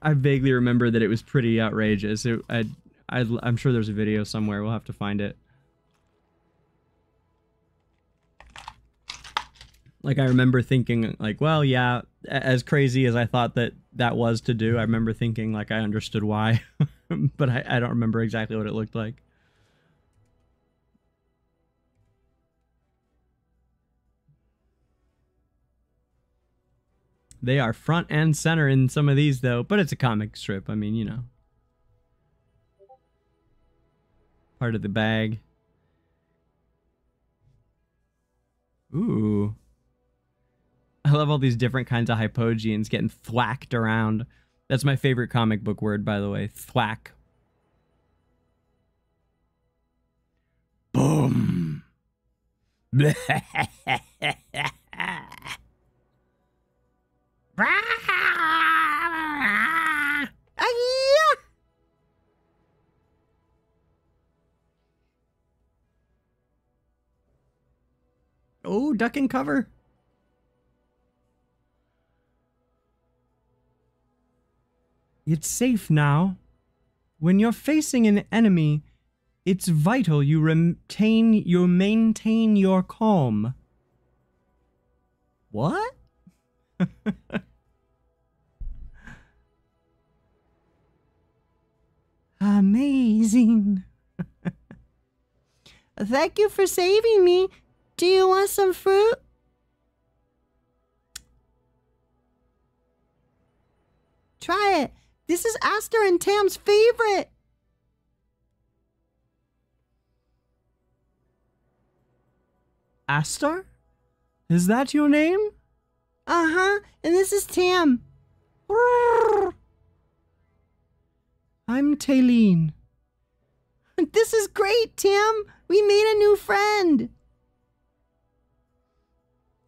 i vaguely remember that it was pretty outrageous. It, I, I i'm sure there's a video somewhere. We'll have to find it like I remember thinking like, well, yeah, as crazy as I thought that that was to do, I remember thinking like I understood why, <laughs> but I, I don't remember exactly what it looked like. They are front and center in some of these though, but it's a comic strip. I mean, you know. Part of the bag. Ooh. I love all these different kinds of hypogeans getting thwacked around. That's my favorite comic book word, by the way. Thwack. Boom. <laughs> Oh, duck and cover. It's safe now. When you're facing an enemy, it's vital you retain you maintain your calm. What? <laughs> Amazing. <laughs> Thank you for saving me. Do you want some fruit? Try it. This is Astar and Tam's favorite. Astar? Is that your name? Uh huh. And this is Tam. I'm Talene. <laughs> This is great, Tam. We made a new friend.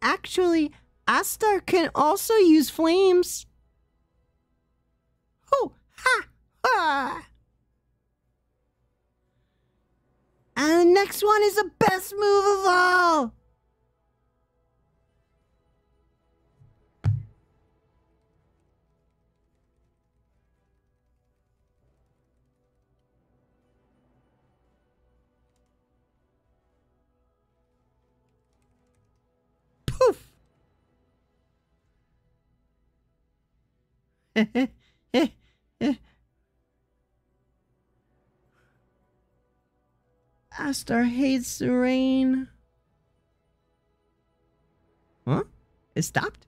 Actually, Astar can also use flames. <laughs> And the next one is the best move of all. Poof. <laughs> Astar hates the rain. Huh? It stopped?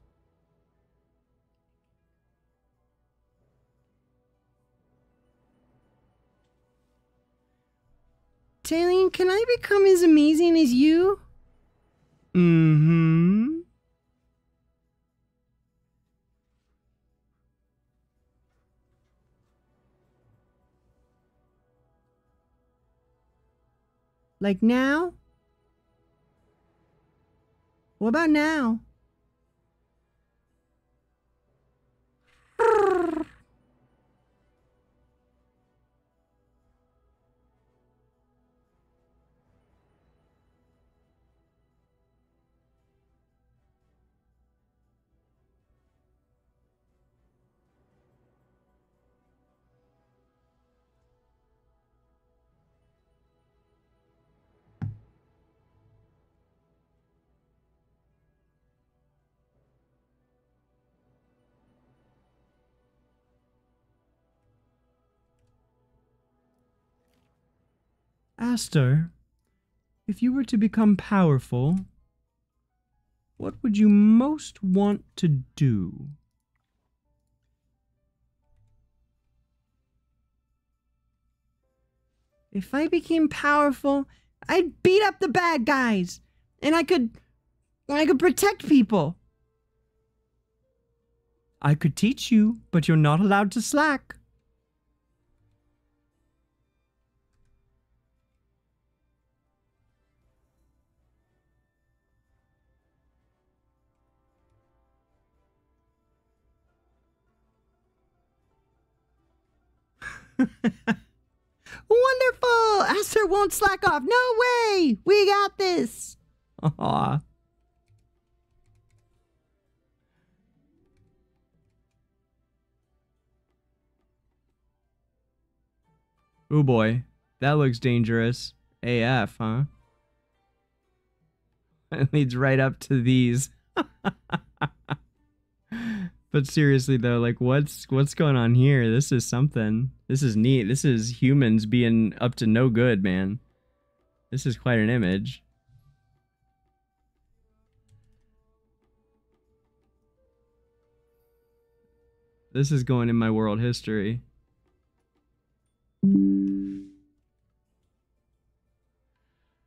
Talene, can I become as amazing as you? Mm-hmm. Like now? What about now? <laughs> Astar, if you were to become powerful, what would you most want to do? If I became powerful, I'd beat up the bad guys. And I could I could protect people. I could teach you, but you're not allowed to slack. Wonderful! Astar won't slack off. No way! We got this. Aw. Oh boy, that looks dangerous. AF, huh? <laughs> It leads right up to these. <laughs> but seriously though, like what's what's going on here? This is something. This is neat. This is humans being up to no good, man. This is quite an image. This is going in my world history.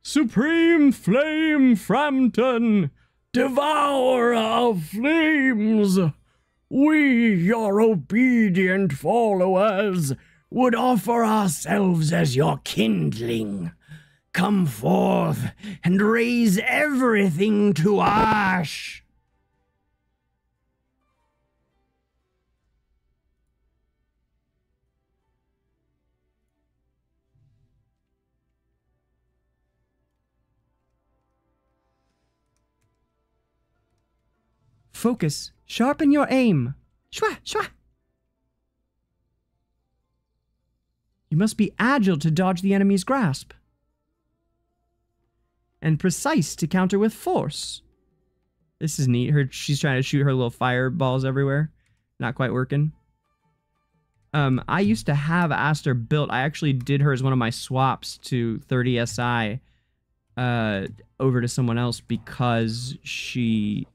Supreme Flame Framton, devourer of flames, we, your obedient followers, would offer ourselves as your kindling. Come forth and raise everything to ash. Focus. Sharpen your aim. Shwa, shwa. You must be agile to dodge the enemy's grasp. And precise to counter with force. This is neat. Her she's trying to shoot her little fireballs everywhere. Not quite working. Um, I used to have Astar built. I actually did her as one of my swaps to 30 SI uh, over to someone else because she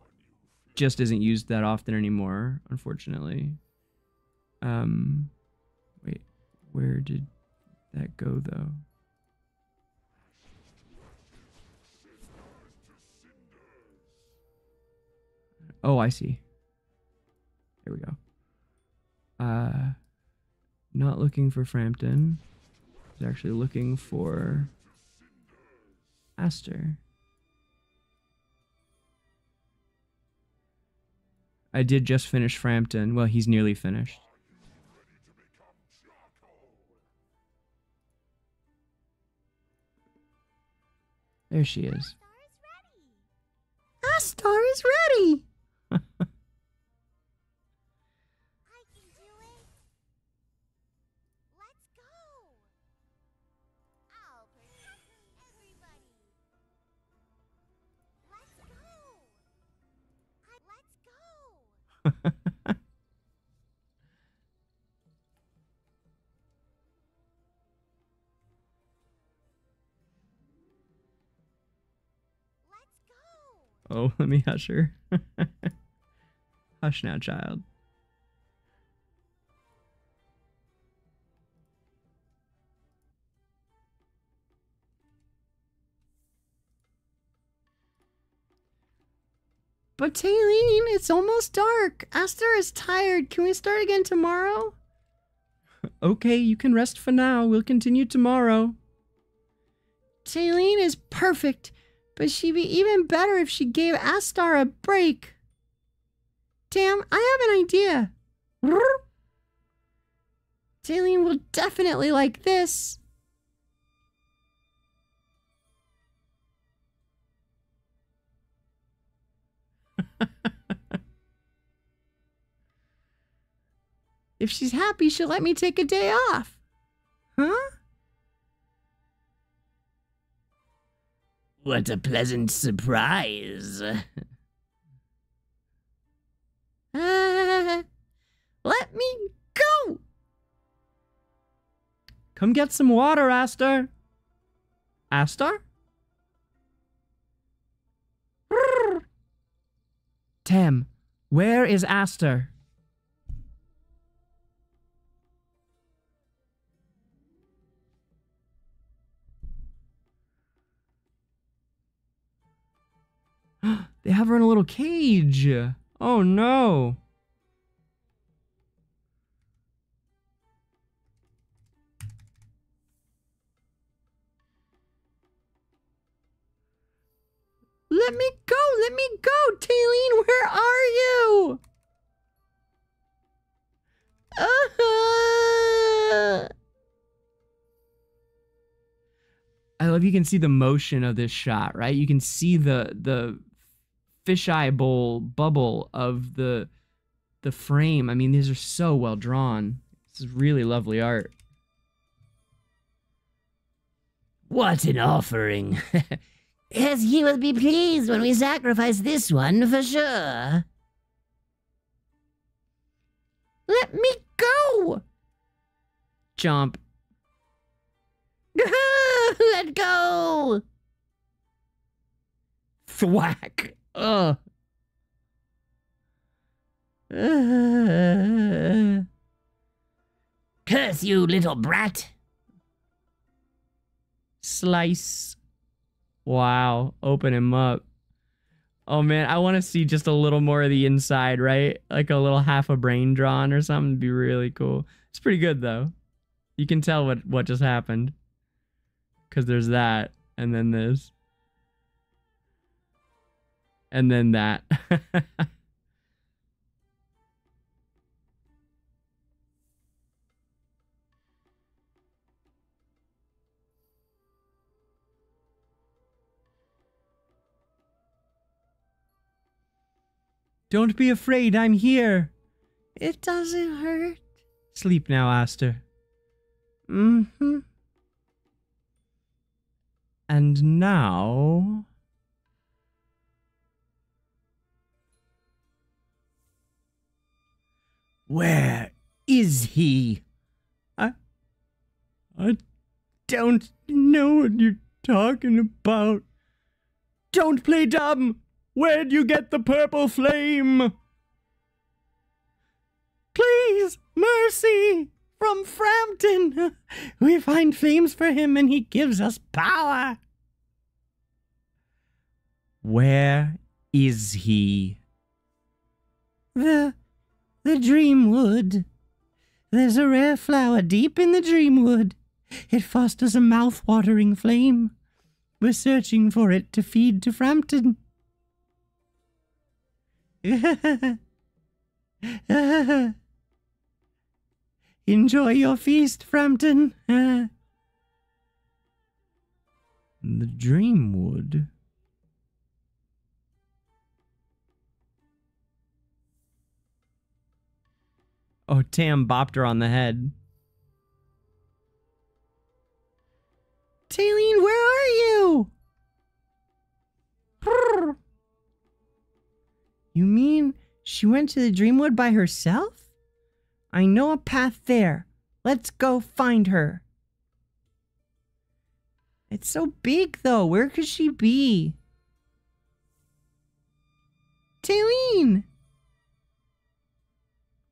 just isn't used that often anymore, unfortunately. Um, wait, where did that go though? Oh, I see. There we go. Uh, not looking for Framton. He's actually looking for Astar. I did just finish Framton. Well, he's nearly finished. There she is. Astar is ready. I <laughs> can <laughs> Oh, <laughs> let me hush her. <laughs> hush now, child. But Talene, it's almost dark. Astar is tired. Can we start again tomorrow? Okay, you can rest for now. We'll continue tomorrow. Talene is perfect, but she'd be even better if she gave Astar a break. Damn, I have an idea. Talene will definitely like this. <laughs> if she's happy, she'll let me take a day off. Huh? What a pleasant surprise. Uh, <laughs> let me go. Come get some water, Astor. Astar? Tam, where is Astar? <gasps> they have her in a little cage. Oh no. Let me go. Let me go. Talene, where are you? Uh-huh. I love you can see the motion of this shot, right? You can see the the fisheye bowl bubble of the the frame. I mean, these are so well drawn. This is really lovely art. What an offering. <laughs> yes, he will be pleased when we sacrifice this one for sure. Let me go. Jump. <laughs> Let go. Thwack. Ugh. Curse you, little brat. Slice. Wow. Open him up. Oh man, I want to see just a little more of the inside, right? Like a little half a brain drawn or something would be really cool. It's pretty good though. You can tell what what just happened. Cuz there's that and then this. And then that. <laughs> Don't be afraid, I'm here. It doesn't hurt. Sleep now, Astar. Mm-hmm. And now. Where is he? I. I don't know what you're talking about. Don't play dumb! Where'd you get the purple flame? Please, mercy! From Framton! We find flames for him and he gives us power! Where is he? The. the Dreamwood. There's a rare flower deep in the Dreamwood. It fosters a mouth-watering flame. We're searching for it to feed to Framton. <laughs> Enjoy your feast, Framton. <laughs> The Dreamwood? Oh, Tam bopped her on the head. Talene, where are you? <laughs> You mean she went to the Dreamwood by herself? I know a path there. Let's go find her. It's so big, though. Where could she be? Talene!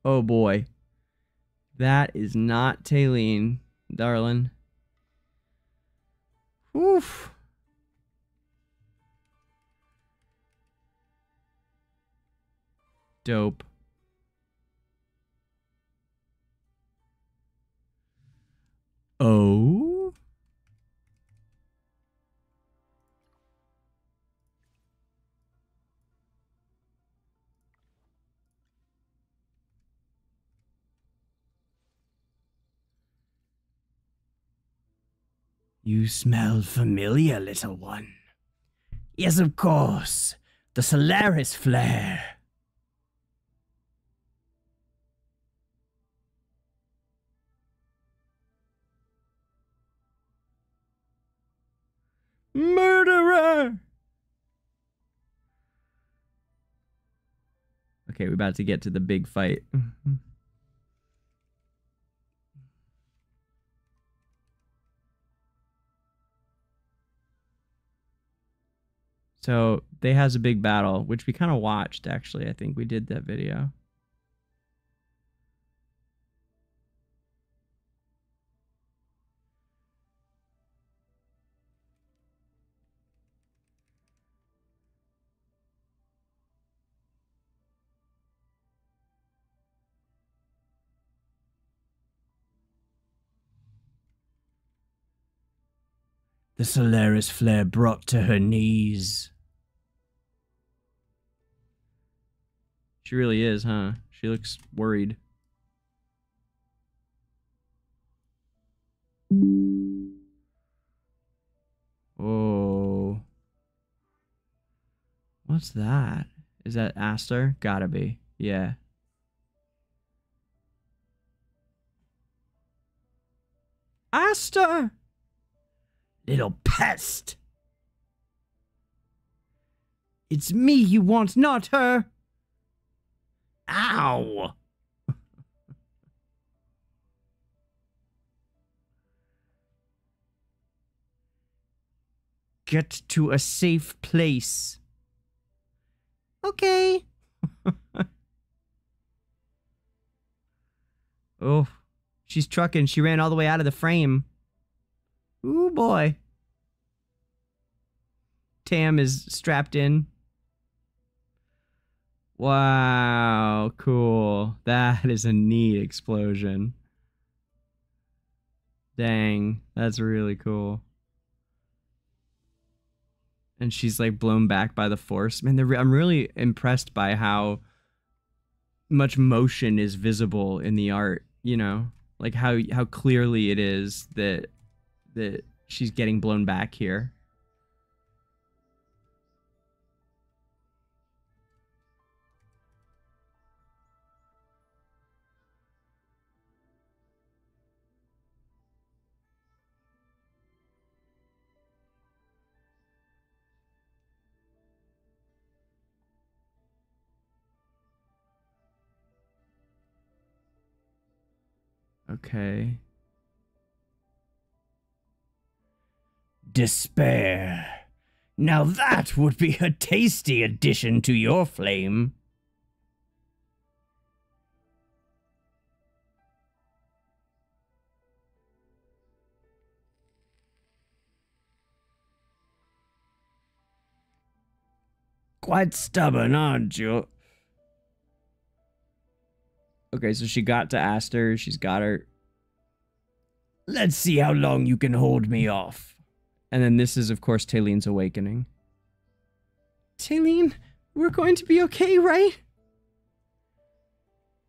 Oh boy. That is not Talene, darling. Oof. Dope. Oh? You smell familiar, little one. Yes, of course. The Solaris flare. Okay, we're about to get to the big fight. Mm-hmm. So they has a big battle, which we kind of watched actually. I think we did that video. The Solaris flare brought to her knees. She really is, huh? She looks worried. Oh. What's that? Is that Astar? Gotta be. Yeah. Astar! Little pest! It's me you want, not her. Ow! <laughs> Get to a safe place. Okay. <laughs> Oh, she's trucking. She ran all the way out of the frame. Ooh, boy. Tam is strapped in. Wow, cool. That is a neat explosion. Dang, that's really cool. And she's like blown back by the force. Man, re- I'm really impressed by how much motion is visible in the art, you know? Like how how clearly it is that that she's getting blown back here. Okay. Despair. Now that would be a tasty addition to your flame. Quite stubborn, aren't you? Okay, so she got to Astar. She's got her. Let's see how long you can hold me off. And then this is, of course, Talene's awakening. Talene, we're going to be okay, right?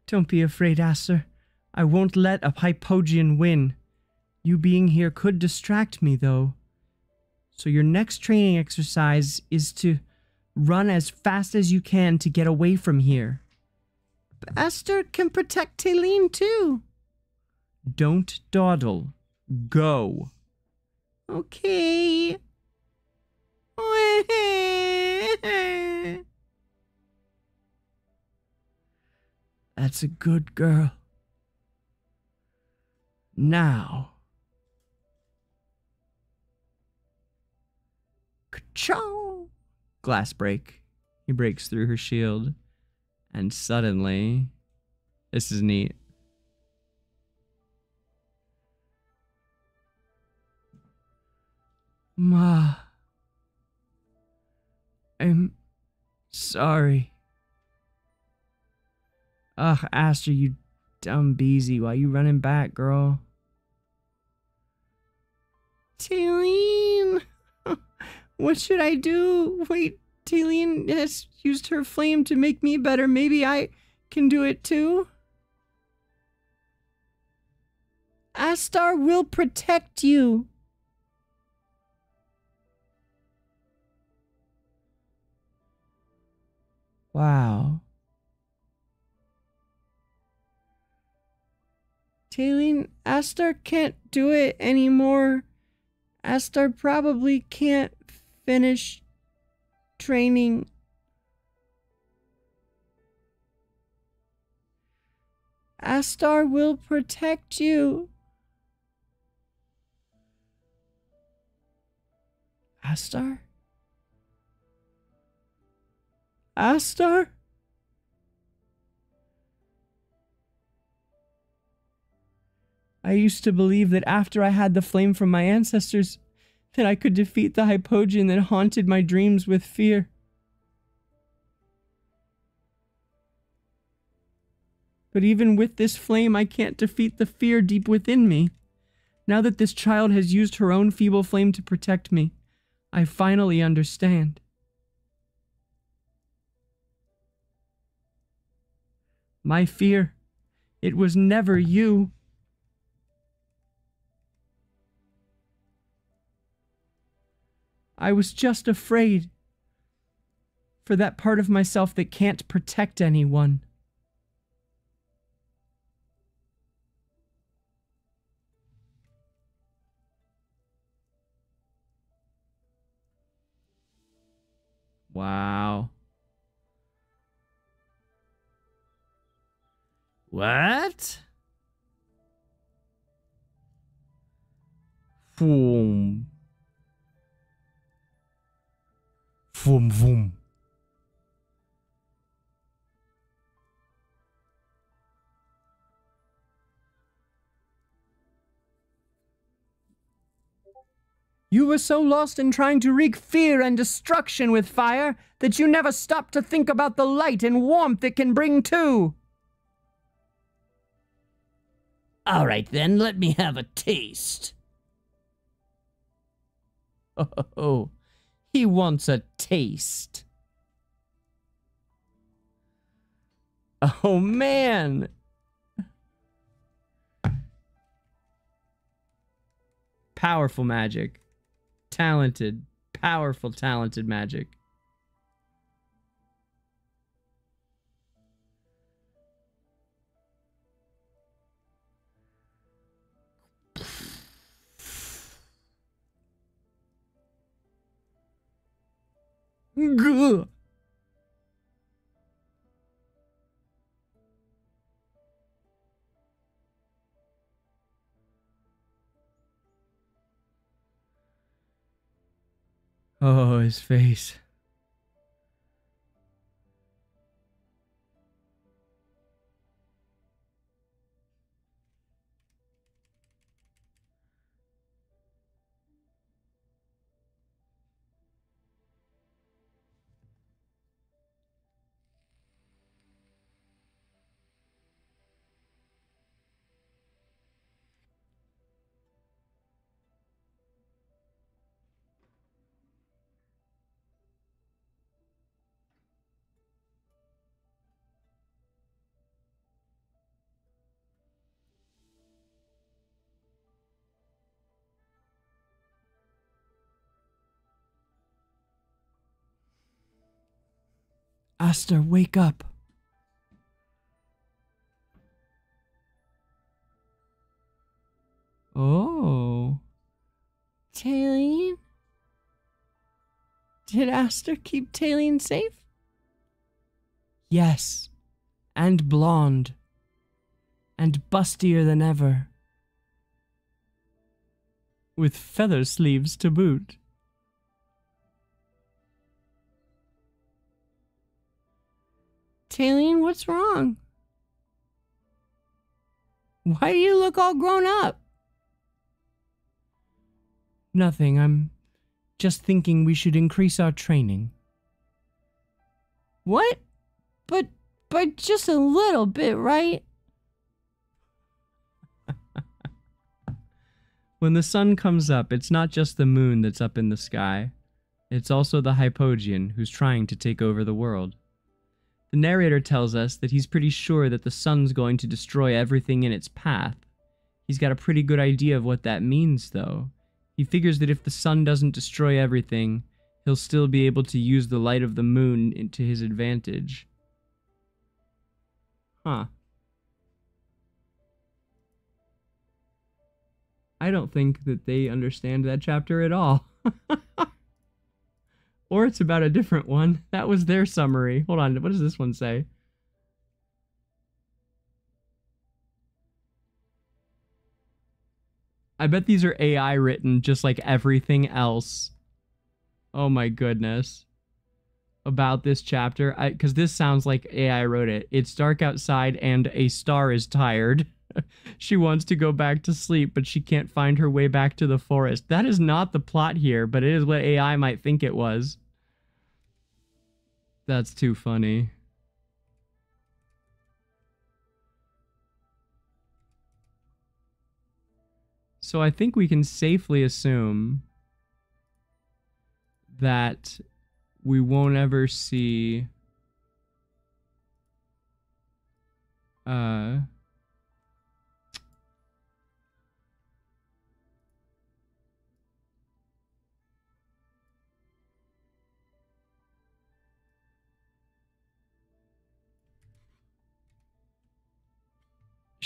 Don't be afraid, Astar. I won't let a Hypogean win. You being here could distract me, though. So your next training exercise is to run as fast as you can to get away from here. But Astar can protect Talene, too. Don't dawdle. Go. Okay. <laughs> That's a good girl. Now. Ka-chow! Glass break. He breaks through her shield. And suddenly. This is neat. Ma. I'm sorry. Ugh, Astar, you dumb beezy. Why you running back, girl? Talene! <laughs> what should I do? Wait, Talene has used her flame to make me better. Maybe I can do it too? Astar will protect you. Wow. Talene, Astar can't do it anymore. Astar probably can't finish training. Astar will protect you. Astar? Astar? I used to believe that after I had the flame from my ancestors, that I could defeat the Hypogean that haunted my dreams with fear. But even with this flame, I can't defeat the fear deep within me. Now that this child has used her own feeble flame to protect me, I finally understand. My fear, it was never you. I was just afraid for that part of myself that can't protect anyone. Wow. What? Boom. Vroom vroom. You were so lost in trying to wreak fear and destruction with fire that you never stopped to think about the light and warmth it can bring too. All right then, let me have a taste. <laughs> Oh, he wants a taste. Oh man. Powerful magic. Talented, powerful, talented magic. Oh, his face. Astar, wake up. Oh. Talene? Did Astar keep Talene safe? Yes. And blonde. And bustier than ever. With feather sleeves to boot. Talene, what's wrong? Why do you look all grown up? Nothing. I'm just thinking we should increase our training. What? But but just a little bit, right? <laughs> When the sun comes up, it's not just the moon that's up in the sky. It's also the Hypogean who's trying to take over the world. The narrator tells us that he's pretty sure that the sun's going to destroy everything in its path. He's got a pretty good idea of what that means, though. He figures that if the sun doesn't destroy everything, he'll still be able to use the light of the moon to his advantage. Huh. I don't think that they understand that chapter at all. <laughs> or it's about a different one. That was their summary. Hold on, what does this one say? I bet these are AI written just like everything else. Oh my goodness. About this chapter, because this sounds like AI wrote it. It's dark outside and a star is tired. <laughs> she wants to go back to sleep, but she can't find her way back to the forest. That is not the plot here, but it is what AI might think it was. That's too funny. So I think we can safely assume that we won't ever see uh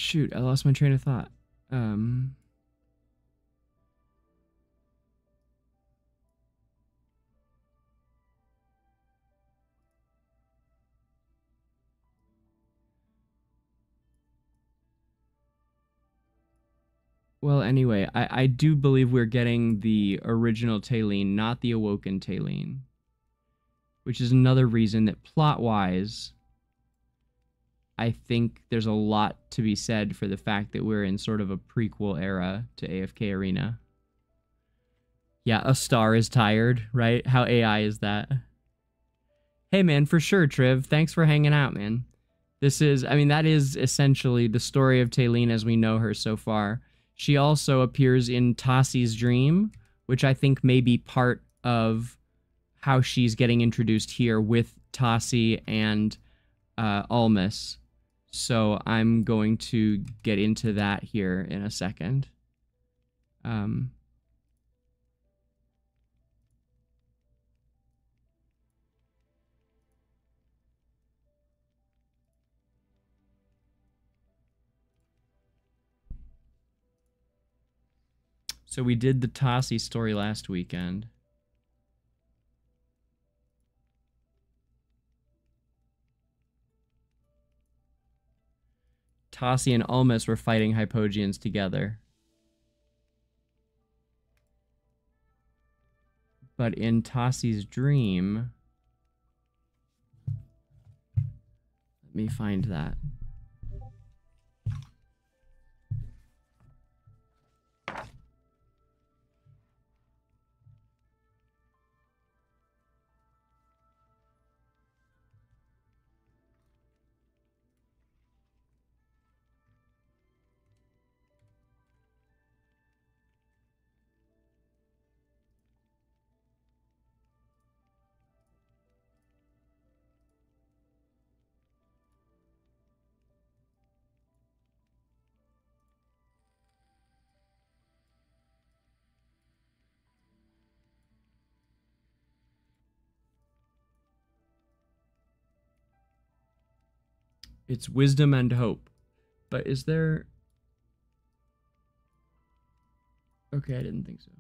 shoot, I lost my train of thought. Um Well, anyway, I, I do believe we're getting the original Talene, not the Awoken Talene. Which is another reason that plot wise, I think there's a lot to be said for the fact that we're in sort of a prequel era to AFK Arena. Yeah, a star is tired, right? How AI is that? Hey man, for sure, Triv. Thanks for hanging out, man. This is, I mean, that is essentially the story of Talene as we know her so far. She also appears in Tasi's dream, which I think may be part of how she's getting introduced here with Tassi and uh, Almus. So I'm going to get into that here in a second. Um, so we did the Tasi story last weekend. Tasi and Almus were fighting Hypogeans together. But in Tasi's dream, let me find that. It's wisdom and hope. But is there. Okay, I didn't think so.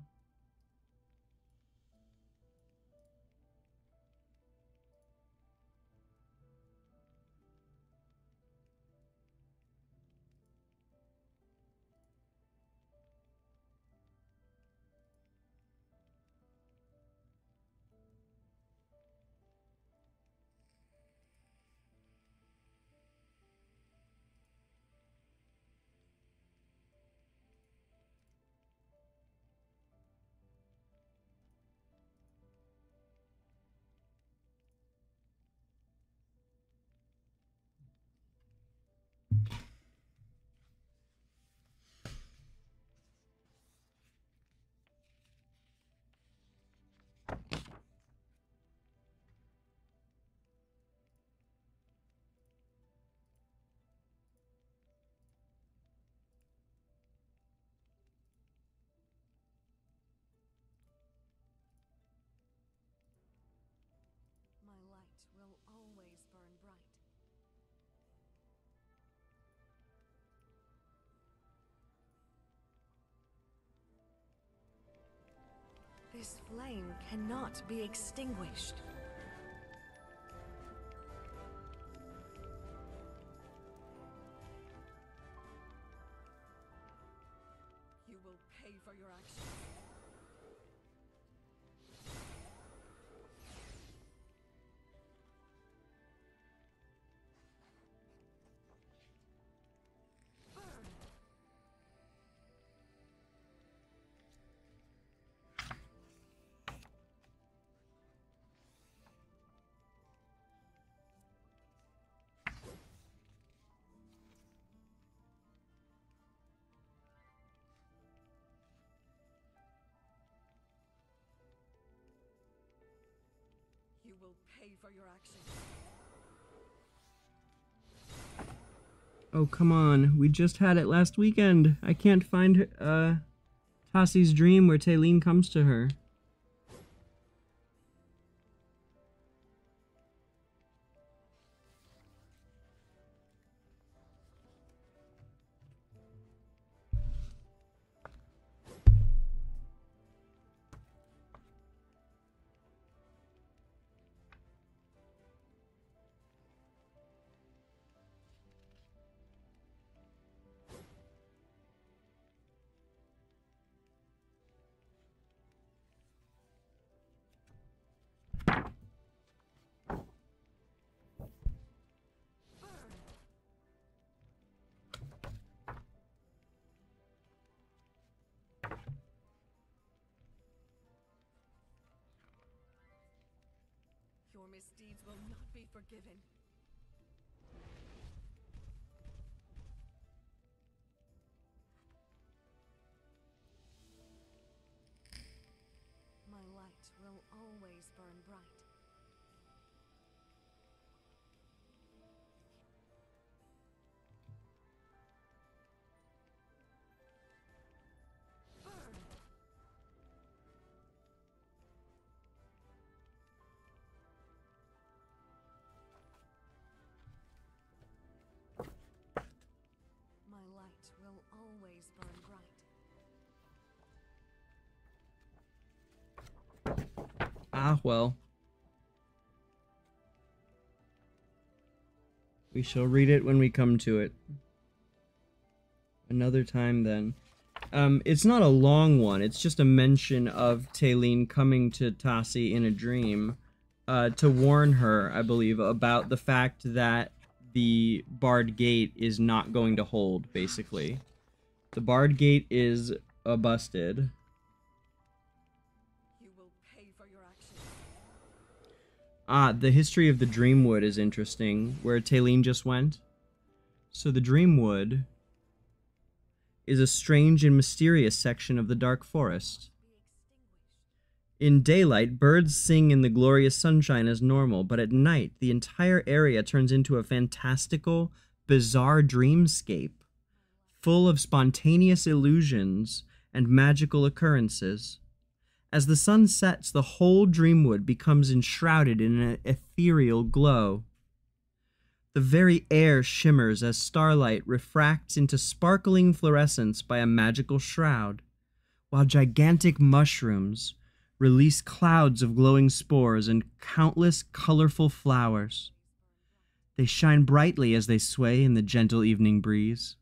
This flame cannot be extinguished. Oh, come on. We just had it last weekend. I can't find uh Tasi's dream where Talene comes to her. Forgiven. My light will always burn bright. Ah, well. We shall read it when we come to it. Another time then. Um, it's not a long one. It's just a mention of Talene coming to Tasi in a dream uh, to warn her, I believe, about the fact that the Barred Gate is not going to hold, basically. The Barred Gate is uh, busted. Ah, the history of the Dreamwood is interesting, where Taylene just went. So the Dreamwood is a strange and mysterious section of the dark forest. In daylight, birds sing in the glorious sunshine as normal, but at night, the entire area turns into a fantastical, bizarre dreamscape, full of spontaneous illusions and magical occurrences. As the sun sets, the whole Dreamwood becomes enshrouded in an ethereal glow. The very air shimmers as starlight refracts into sparkling fluorescence by a magical shroud, while gigantic mushrooms release clouds of glowing spores and countless colorful flowers. They shine brightly as they sway in the gentle evening breeze.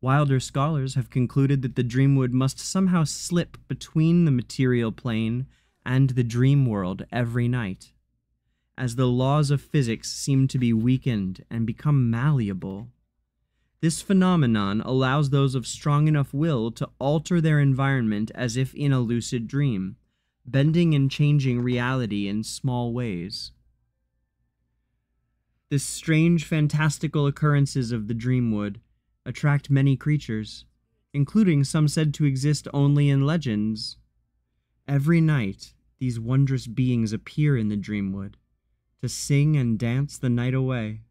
Wilder scholars have concluded that the Dreamwood must somehow slip between the material plane and the dream world every night, as the laws of physics seem to be weakened and become malleable. This phenomenon allows those of strong enough will to alter their environment as if in a lucid dream, bending and changing reality in small ways. This strange, fantastical occurrences of the Dreamwood attract many creatures, including some said to exist only in legends. Every night, these wondrous beings appear in the Dreamwood to sing and dance the night away,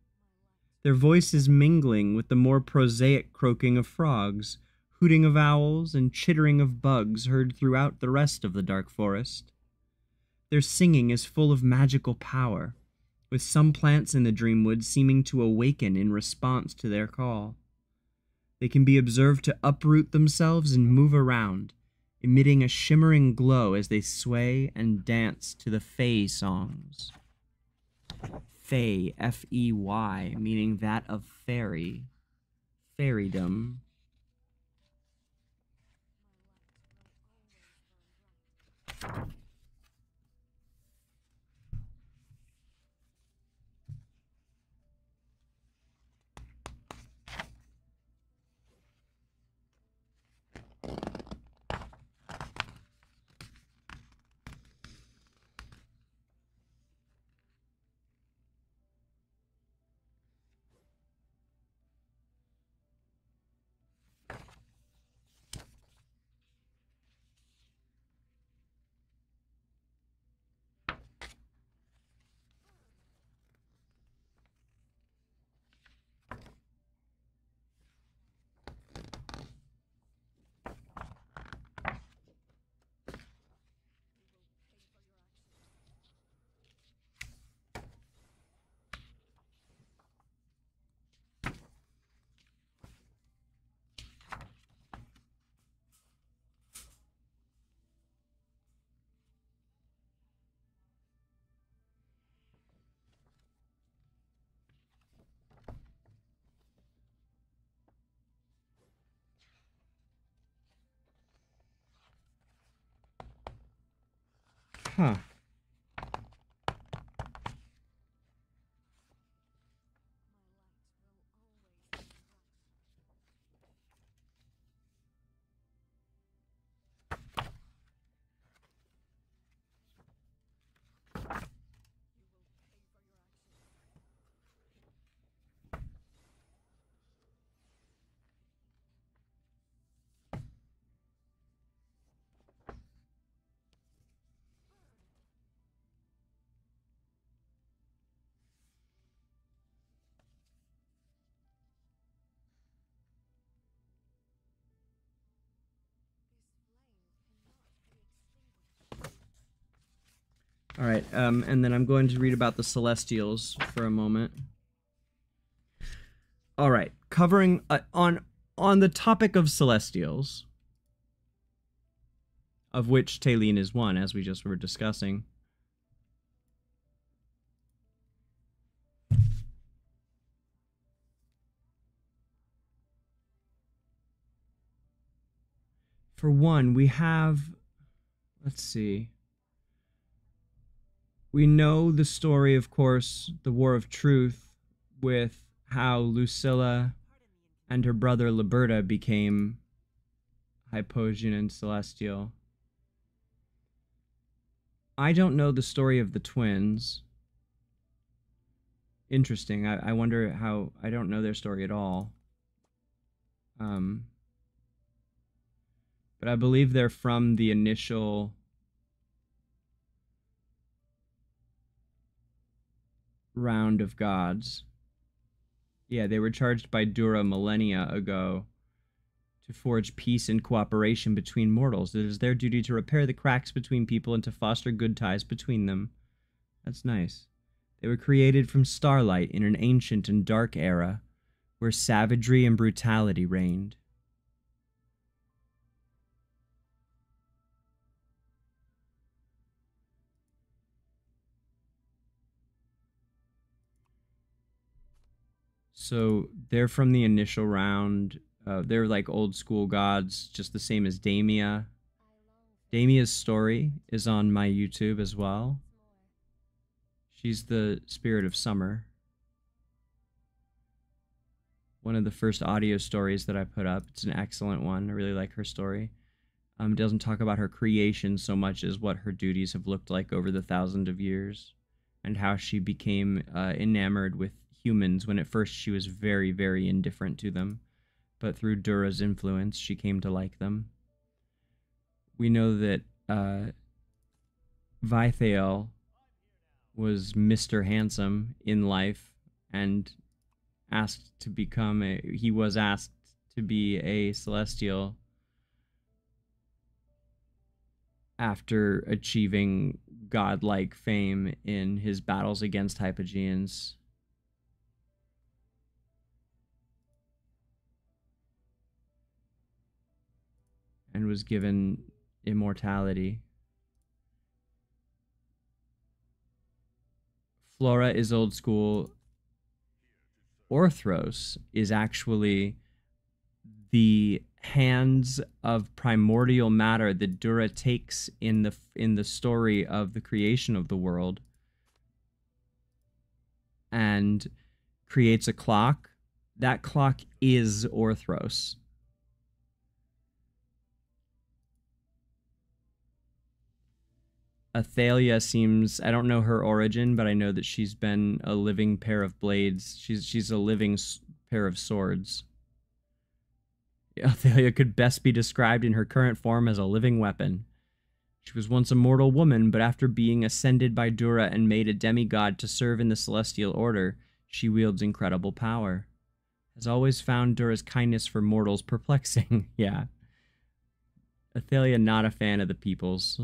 their voices mingling with the more prosaic croaking of frogs, hooting of owls, and chittering of bugs heard throughout the rest of the dark forest. Their singing is full of magical power, with some plants in the Dreamwood seeming to awaken in response to their call. They can be observed to uproot themselves and move around, emitting a shimmering glow as they sway and dance to the Fey songs. Fey, F E Y, meaning that of fairy, fairydom. Huh. All right, um, and then I'm going to read about the Celestials for a moment. All right, covering uh, on on the topic of Celestials, of which Talene is one, as we just were discussing. for one, we have let's see. We know the story, of course, the War of Truth, with how Lucilla and her brother Liberta became Hypogean and Celestial. I don't know the story of the twins. Interesting. I, I wonder how I don't know their story at all. Um but I believe they're from the initial round of gods. Yeah, they were charged by Dura millennia ago to forge peace and cooperation between mortals. It is their duty to repair the cracks between people and to foster good ties between them. That's nice. They were created from starlight in an ancient and dark era where savagery and brutality reigned. So they're from the initial round. Uh, they're like old school gods, just the same as Damia. Damia's story is on my YouTube as well. She's the spirit of summer. One of the first audio stories that I put up. It's an excellent one. I really like her story. Um, doesn't talk about her creation so much as what her duties have looked like over the thousand of years, and how she became uh, enamored with humans when at first she was very, very indifferent to them, but through Dura's influence, she came to like them. We know that uh, Vithael was Mr. Handsome in life and asked to become a, he was asked to be a celestial after achieving godlike fame in his battles against Hypogeans. And was given immortality. Flora is old school. Orthros is actually the hands of primordial matter that Dura takes in the in the story of the creation of the world and creates a clock. That clock is Orthros. Athalia seems I don't know her origin, but I know that she's been a living pair of blades. She's she's a living pair of swords. <laughs> Athalia could best be described in her current form as a living weapon. She was once a mortal woman, but after being ascended by Dura and made a demigod to serve in the celestial order, she wields incredible power. Has always found Dura's kindness for mortals perplexing. <laughs> yeah. Athalia not a fan of the peoples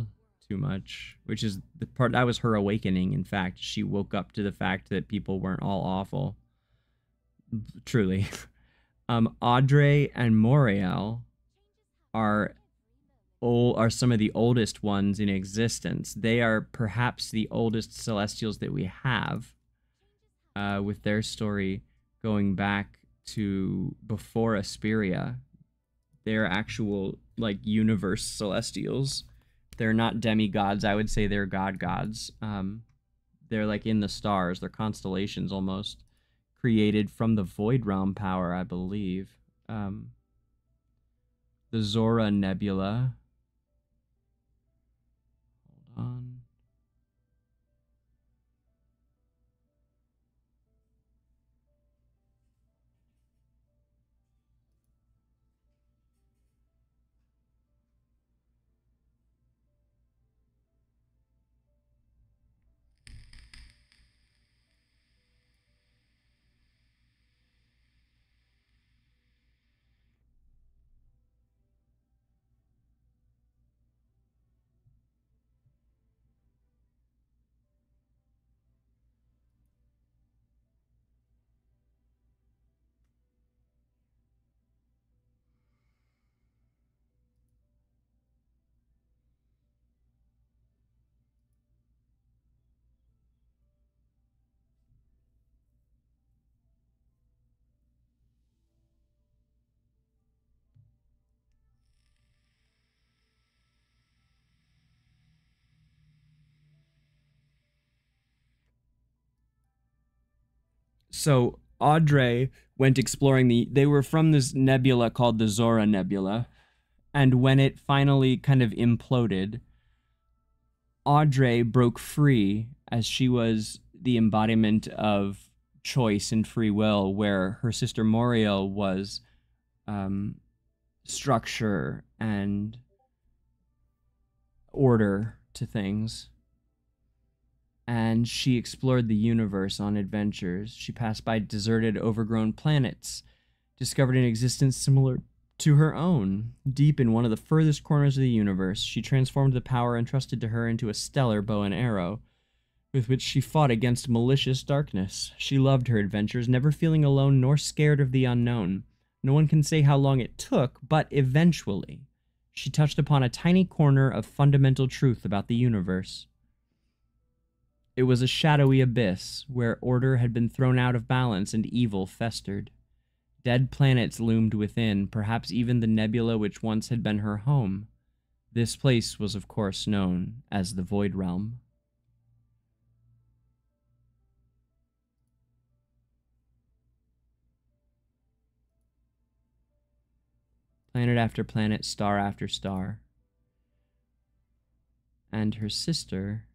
too much, which is the part that was her awakening. In fact, she woke up to the fact that people weren't all awful. Truly. <laughs> Um, Audrey and Morael are old, are some of the oldest ones in existence. They are perhaps the oldest Celestials that we have, uh, with their story going back to before Esperia. They're actual like universe Celestials they're not demigods. I would say they're god gods. Um, they're like in the stars. They're constellations almost, created from the void realm power, I believe. Um, the Zora Nebula. Hold on. So Audrey went exploring the. They were from this nebula called the Zora Nebula, and when it finally kind of imploded, Audrey broke free as she was the embodiment of choice and free will, where her sister Morael was um, structure and order to things. And she explored the universe on adventures. She passed by deserted, overgrown planets, discovered an existence similar to her own. Deep in one of the furthest corners of the universe, she transformed the power entrusted to her into a stellar bow and arrow, with which she fought against malicious darkness. She loved her adventures, never feeling alone nor scared of the unknown. No one can say how long it took, but eventually, she touched upon a tiny corner of fundamental truth about the universe. It was a shadowy abyss where order had been thrown out of balance and evil festered. Dead planets loomed within, perhaps even the nebula which once had been her home. This place was, of course, known as the Void Realm. Planet after planet, star after star. And her sister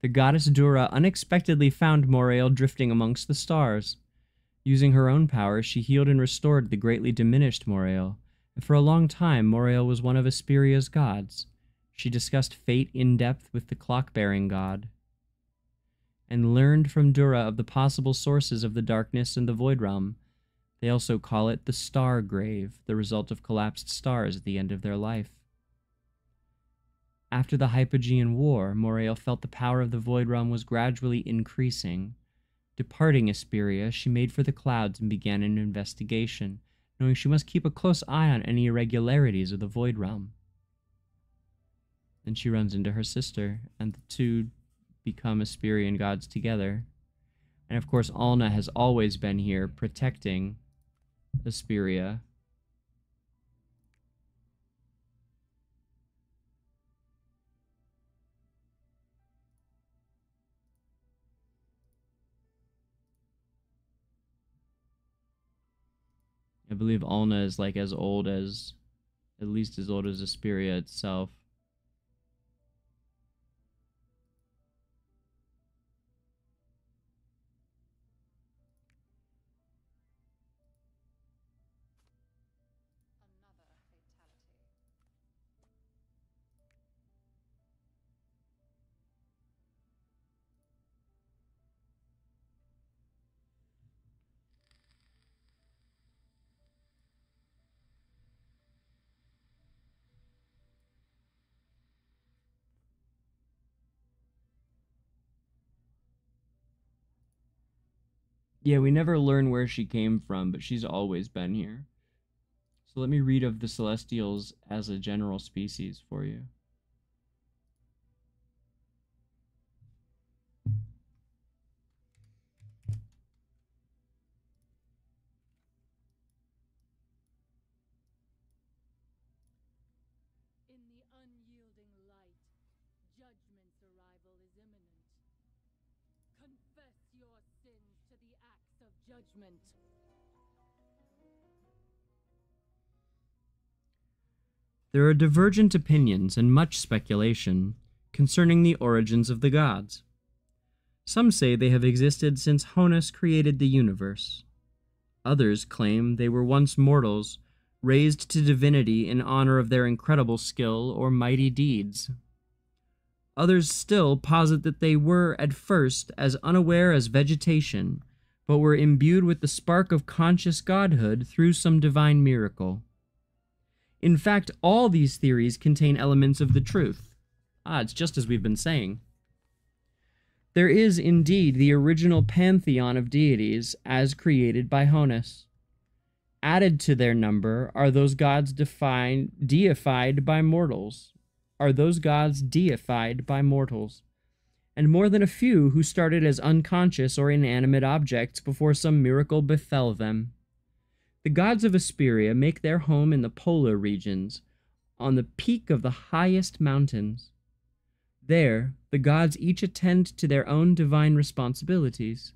the goddess Dura unexpectedly found Morael drifting amongst the stars. Using her own powers, she healed and restored the greatly diminished Morael, and for a long time Morael was one of Esperia's gods. She discussed fate in depth with the clock-bearing god, and learned from Dura of the possible sources of the darkness and the void realm. They also call it the star grave, the result of collapsed stars at the end of their life. After the Hypogean War, Morael felt the power of the Void Realm was gradually increasing. Departing Esperia, she made for the clouds and began an investigation, knowing she must keep a close eye on any irregularities of the Void Realm. Then she runs into her sister, and the two become Esperian gods together. And of course, Alna has always been here protecting Esperia I believe Alna is like as old as, at least as old as Esperia itself. Yeah, we never learn where she came from, but she's always been here. So let me read of the Celestials as a general species for you. Judgment. There are divergent opinions and much speculation concerning the origins of the gods. Some say they have existed since Honus created the universe. Others claim they were once mortals, raised to divinity in honor of their incredible skill or mighty deeds. Others still posit that they were, at first, as unaware as vegetation, but were imbued with the spark of conscious godhood through some divine miracle. In fact, all these theories contain elements of the truth. Ah, it's just as we've been saying. There is indeed the original pantheon of deities as created by Honus. Added to their number are those gods defined deified by mortals. Are those gods deified by mortals? And more than a few who started as unconscious or inanimate objects before some miracle befell them. The gods of Esperia make their home in the polar regions, on the peak of the highest mountains. There, the gods each attend to their own divine responsibilities.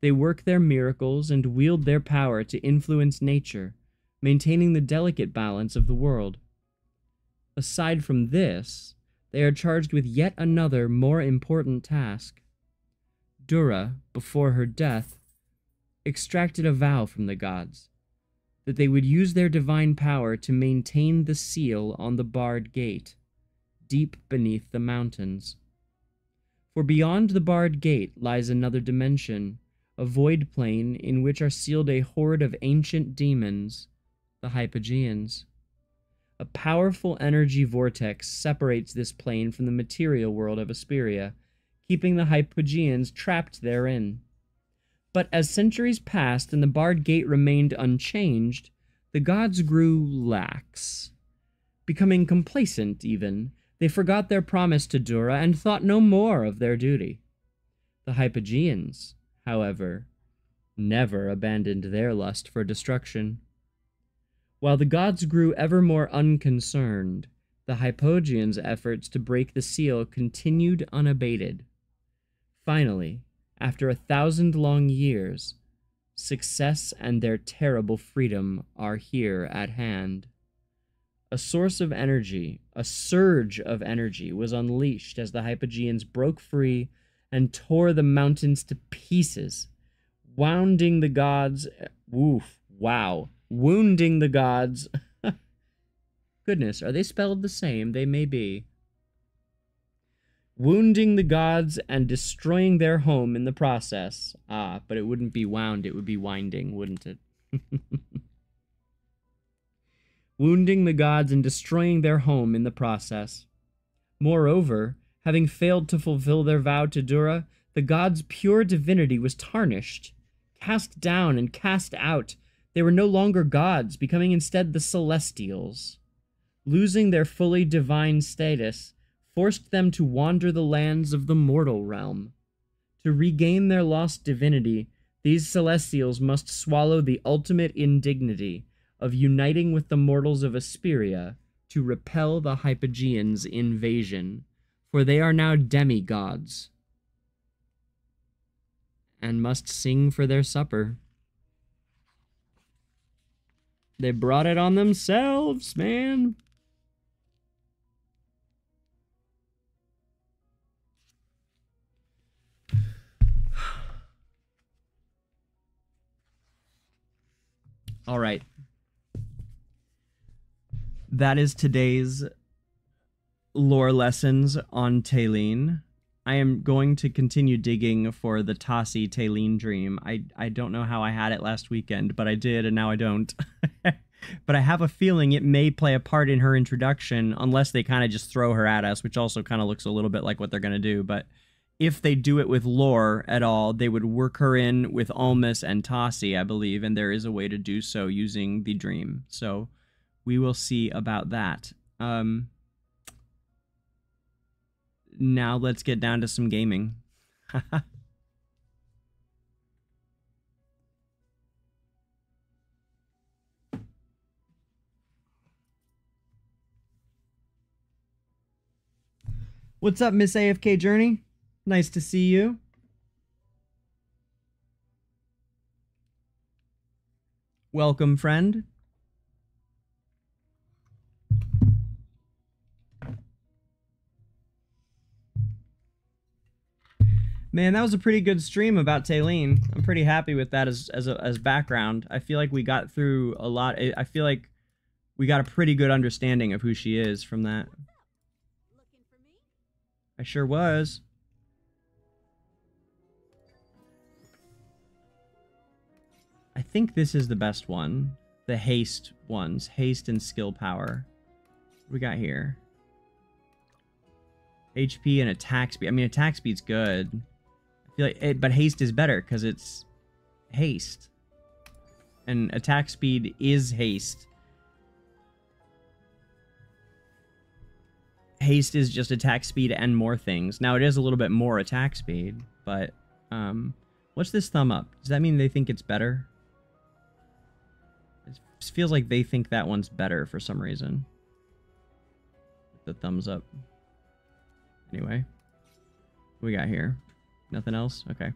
They work their miracles and wield their power to influence nature, maintaining the delicate balance of the world. Aside from this, they are charged with yet another more important task. Dura, before her death, extracted a vow from the gods that they would use their divine power to maintain the seal on the barred gate, deep beneath the mountains. For beyond the barred gate lies another dimension, a void plane in which are sealed a horde of ancient demons, the Hypogeans. A powerful energy vortex separates this plane from the material world of Esperia, keeping the Hypogeans trapped therein. But as centuries passed and the barred gate remained unchanged, the gods grew lax. Becoming complacent, even, they forgot their promise to Dura and thought no more of their duty. The Hypogeans, however, never abandoned their lust for destruction. While the gods grew ever more unconcerned, the Hypogeans' efforts to break the seal continued unabated. Finally, after a thousand long years, success and their terrible freedom are here at hand. A source of energy, a surge of energy, was unleashed as the Hypogeans broke free and tore the mountains to pieces, wounding the gods. Woof, wow, wounding the gods. <laughs> Goodness, are they spelled the same? They may be. Wounding the gods and destroying their home in the process. Ah, but it wouldn't be wound, it would be winding, wouldn't it? <laughs> Wounding the gods and destroying their home in the process. Moreover, having failed to fulfill their vow to Dura, the gods' pure divinity was tarnished, cast down, and cast out. They were no longer gods, becoming instead the celestials. Losing their fully divine status forced them to wander the lands of the mortal realm. To regain their lost divinity, these celestials must swallow the ultimate indignity of uniting with the mortals of Esperia to repel the Hypogeans' invasion, for they are now demigods and must sing for their supper. They brought it on themselves, man. All right. That is today's lore lessons on Talene. I am going to continue digging for the Tasi Talene dream. I, I don't know how I had it last weekend, but I did, and now I don't. <laughs> but I have a feeling it may play a part in her introduction, unless they kind of just throw her at us, which also kind of looks a little bit like what they're going to do. But if they do it with lore at all, they would work her in with Almus and Tasi, I believe, and there is a way to do so using the dream. So we will see about that. Um, now let's get down to some gaming. <laughs> What's up, Miss AFK Journey? Nice to see you. Welcome, friend. Man, that was a pretty good stream about Talene. I'm pretty happy with that as as a, as background. I feel like we got through a lot. I feel like we got a pretty good understanding of who she is from that. I sure was. I think this is the best one. The haste ones. Haste and skill power. What we got here? HP and attack speed. I mean, attack speed's good. Like, it, but haste is better because it's haste. and attack speed is haste. Haste is just attack speed and more things. Now it is a little bit more attack speed, but um, what's this thumb up? Does that mean they think it's better? It feels like they think that one's better for some reason. The thumbs up. Anyway, we got here? Nothing else? Okay.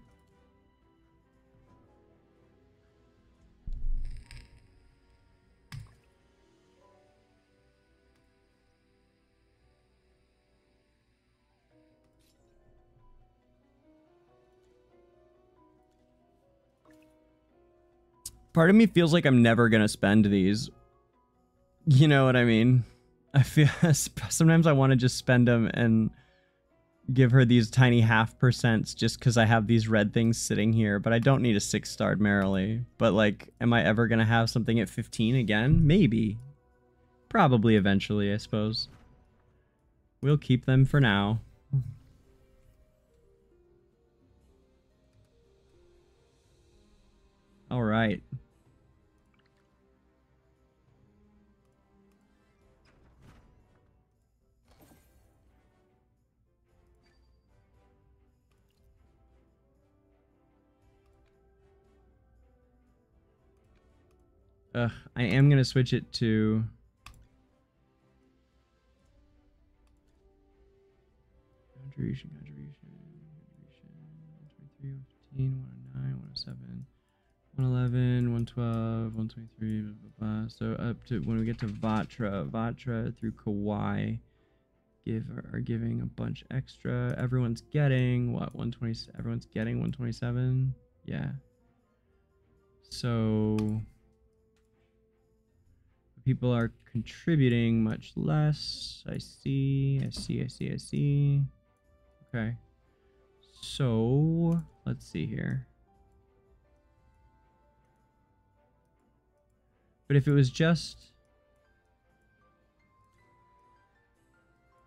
Part of me feels like I'm never gonna spend these. You know what I mean? I feel <laughs> sometimes I want to just spend them and give her these tiny half percents just because I have these red things sitting here, but I don't need a six starred merrily. But like, am I ever gonna have something at 15 again? Maybe. Probably eventually, I suppose. We'll keep them for now. All right. Ugh, I am gonna switch it to. Contribution, contribution, contribution. 123, 115, 107, 111, 112, 123, blah, blah, blah. So up to when we get to Vatra, Vatra through Kawhi give are giving a bunch extra. Everyone's getting what 120 everyone's getting 127. Yeah. So people are contributing much less. I see, I see, I see, I see. Okay. So, let's see here. But if it was just...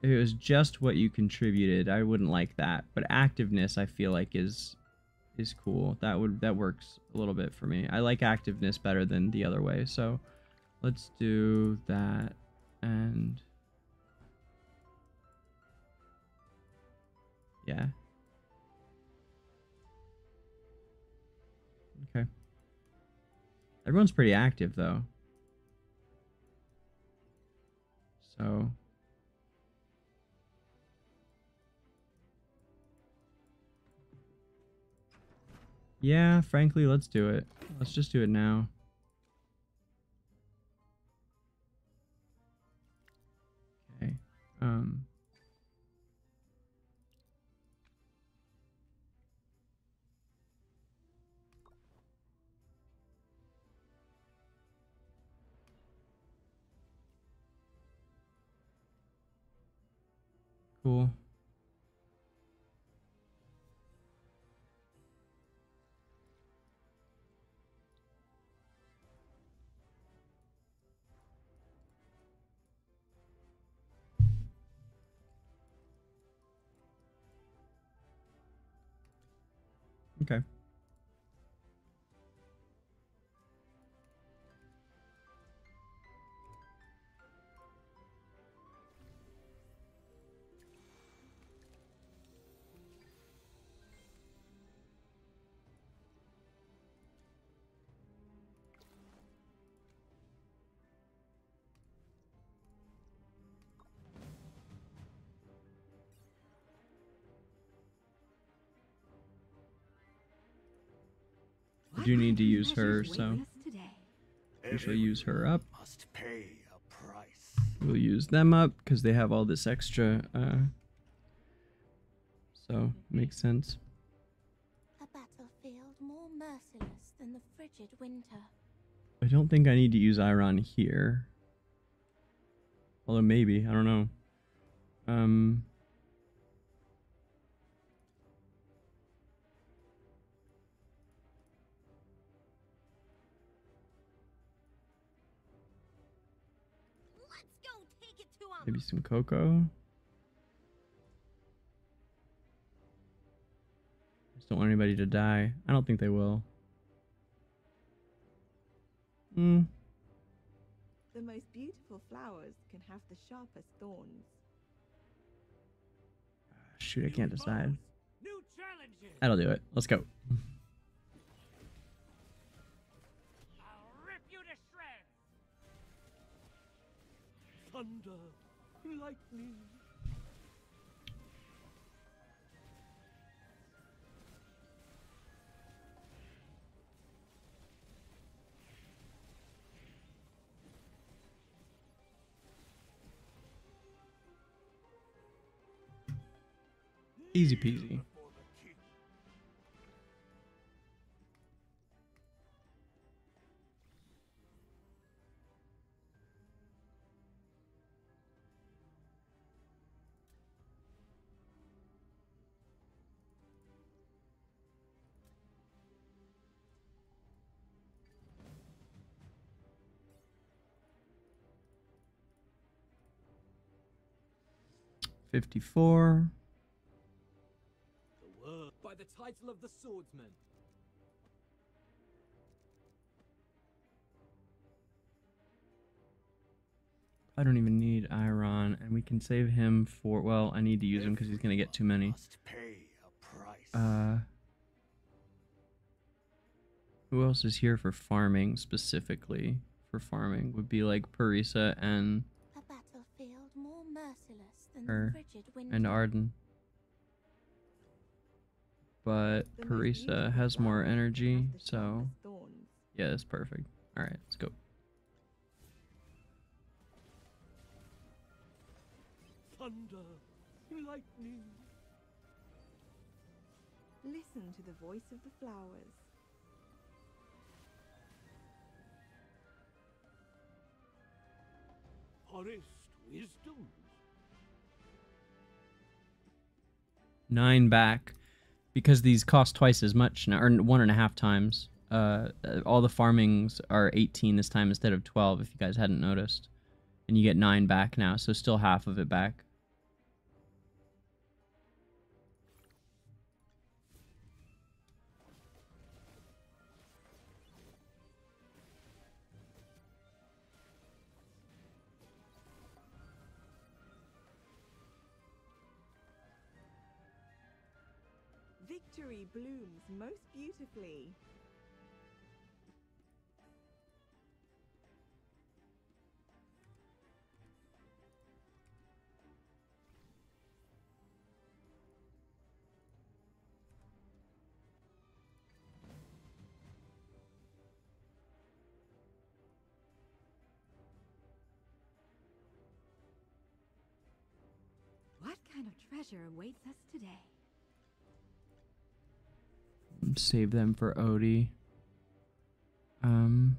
If it was just what you contributed, I wouldn't like that. But activeness, I feel like, is is cool. That would that works a little bit for me. I like activeness better than the other way, so... Let's do that and yeah. Okay. Everyone's pretty active though. So Yeah, frankly, let's do it. Let's just do it now. Um, cool. Okay. Do need to use her, so we shall use her up. Must pay a price. We'll use them up because they have all this extra. Uh, so makes sense. A battlefield more merciless than the frigid winter. I don't think I need to use Iron here. Although maybe I don't know. Um. Maybe some cocoa. Just don't want anybody to die. I don't think they will. Mm, The most beautiful flowers can have the sharpest thorns. shoot, I can't decide. New challenges. That'll do it. Let's go. I'll rip you to shreds. Thunder, lightning. Easy peasy. Fifty-four. The word by the title of the swordsman. I don't even need Iron, and we can save him for. Well, I need to use him because he's gonna get too many. Pay a price. Uh, who else is here for farming specifically? For farming would be like Parisa and A battlefield more merciless than her the frigid winter. and Arden. But The Parisa has more energy, so yeah, that's perfect. All right, let's go. Thunder, lightning. Listen to the voice of the flowers. Forest wisdom. Nine back because these cost twice as much now, or one and a half times. Uh, uh, all the farmings are 18 this time instead of 12, if you guys hadn't noticed. And you get nine back now, so still half of it back. Most beautifully. What kind of treasure awaits us today? Save them for Odie. Um,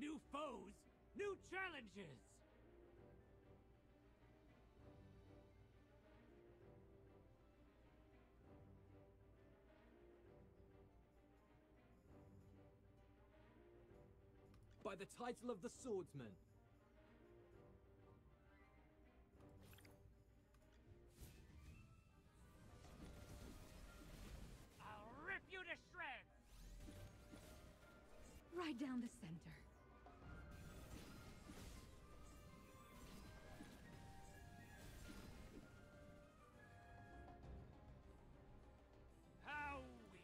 New foes, new challenges. By the title of the swordsman. Right down the center. How weak.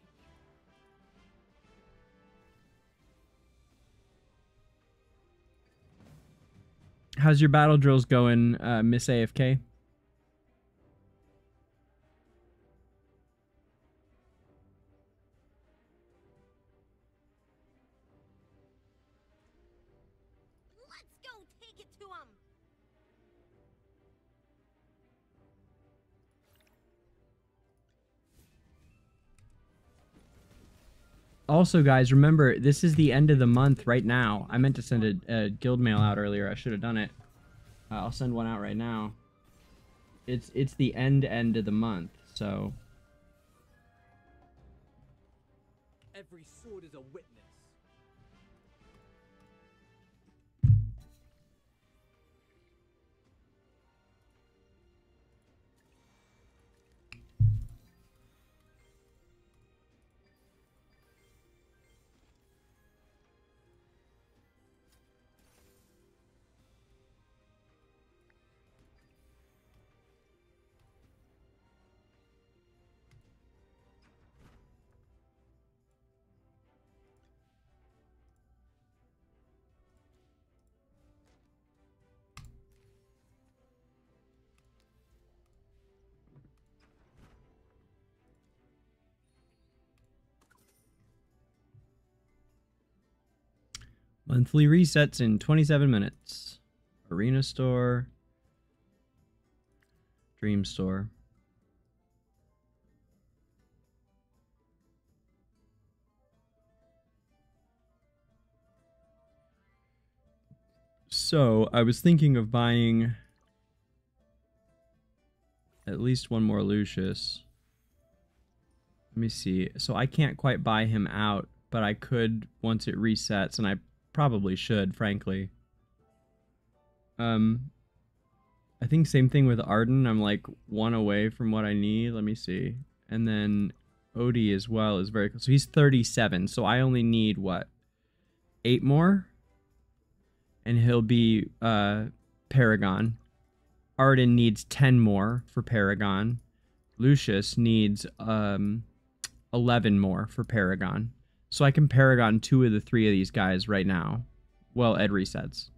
how's your battle drills going, uh, Miss AFK? Also, guys, remember this is the end of the month right now. I meant to send a, a guild mail out earlier. I should have done it. Uh, I'll send one out right now. It's it's the end end of the month, so Every sword is a witness. Monthly resets in 27 minutes. Arena store. Dream store. So, I was thinking of buying at least one more Lucius. Let me see. So I can't quite buy him out, but I could once it resets, and I probably should, frankly. Um, I think same thing with Arden. I'm like one away from what I need. Let me see. And then Odie as well is very close. So he's 37. So I only need what? Eight more? And he'll be uh Paragon. Arden needs 10 more for Paragon. Lucius needs um 11 more for Paragon. So I can Paragon two of the three of these guys right now. Well, Ed resets.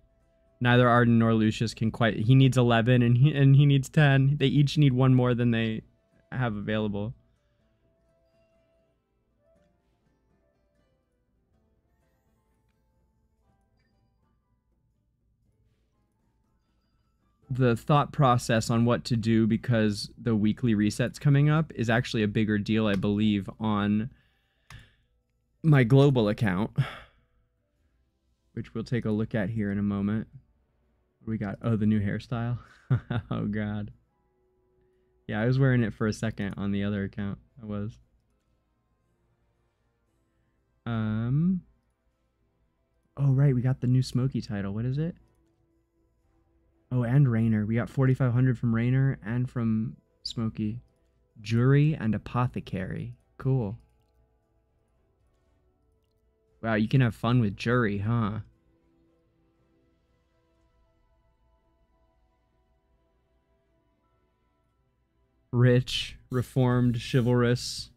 Neither Arden nor Lucius can quite. He needs 11 and he, and he needs 10. They each need one more than they have available. the thought process on what to do because the weekly resets coming up is actually a bigger deal, I believe, on my global account, which we'll take a look at here in a moment. We got oh the new hairstyle. <laughs> oh god. Yeah, I was wearing it for a second on the other account. I was. Um. Oh right, we got the new Smokey title. What is it? Oh, and Rainier. We got 4,500 from Rainier and from Smokey. Jury and Apothecary. Cool. Wow, you can have fun with Jury, huh? Rich, reformed, chivalrous,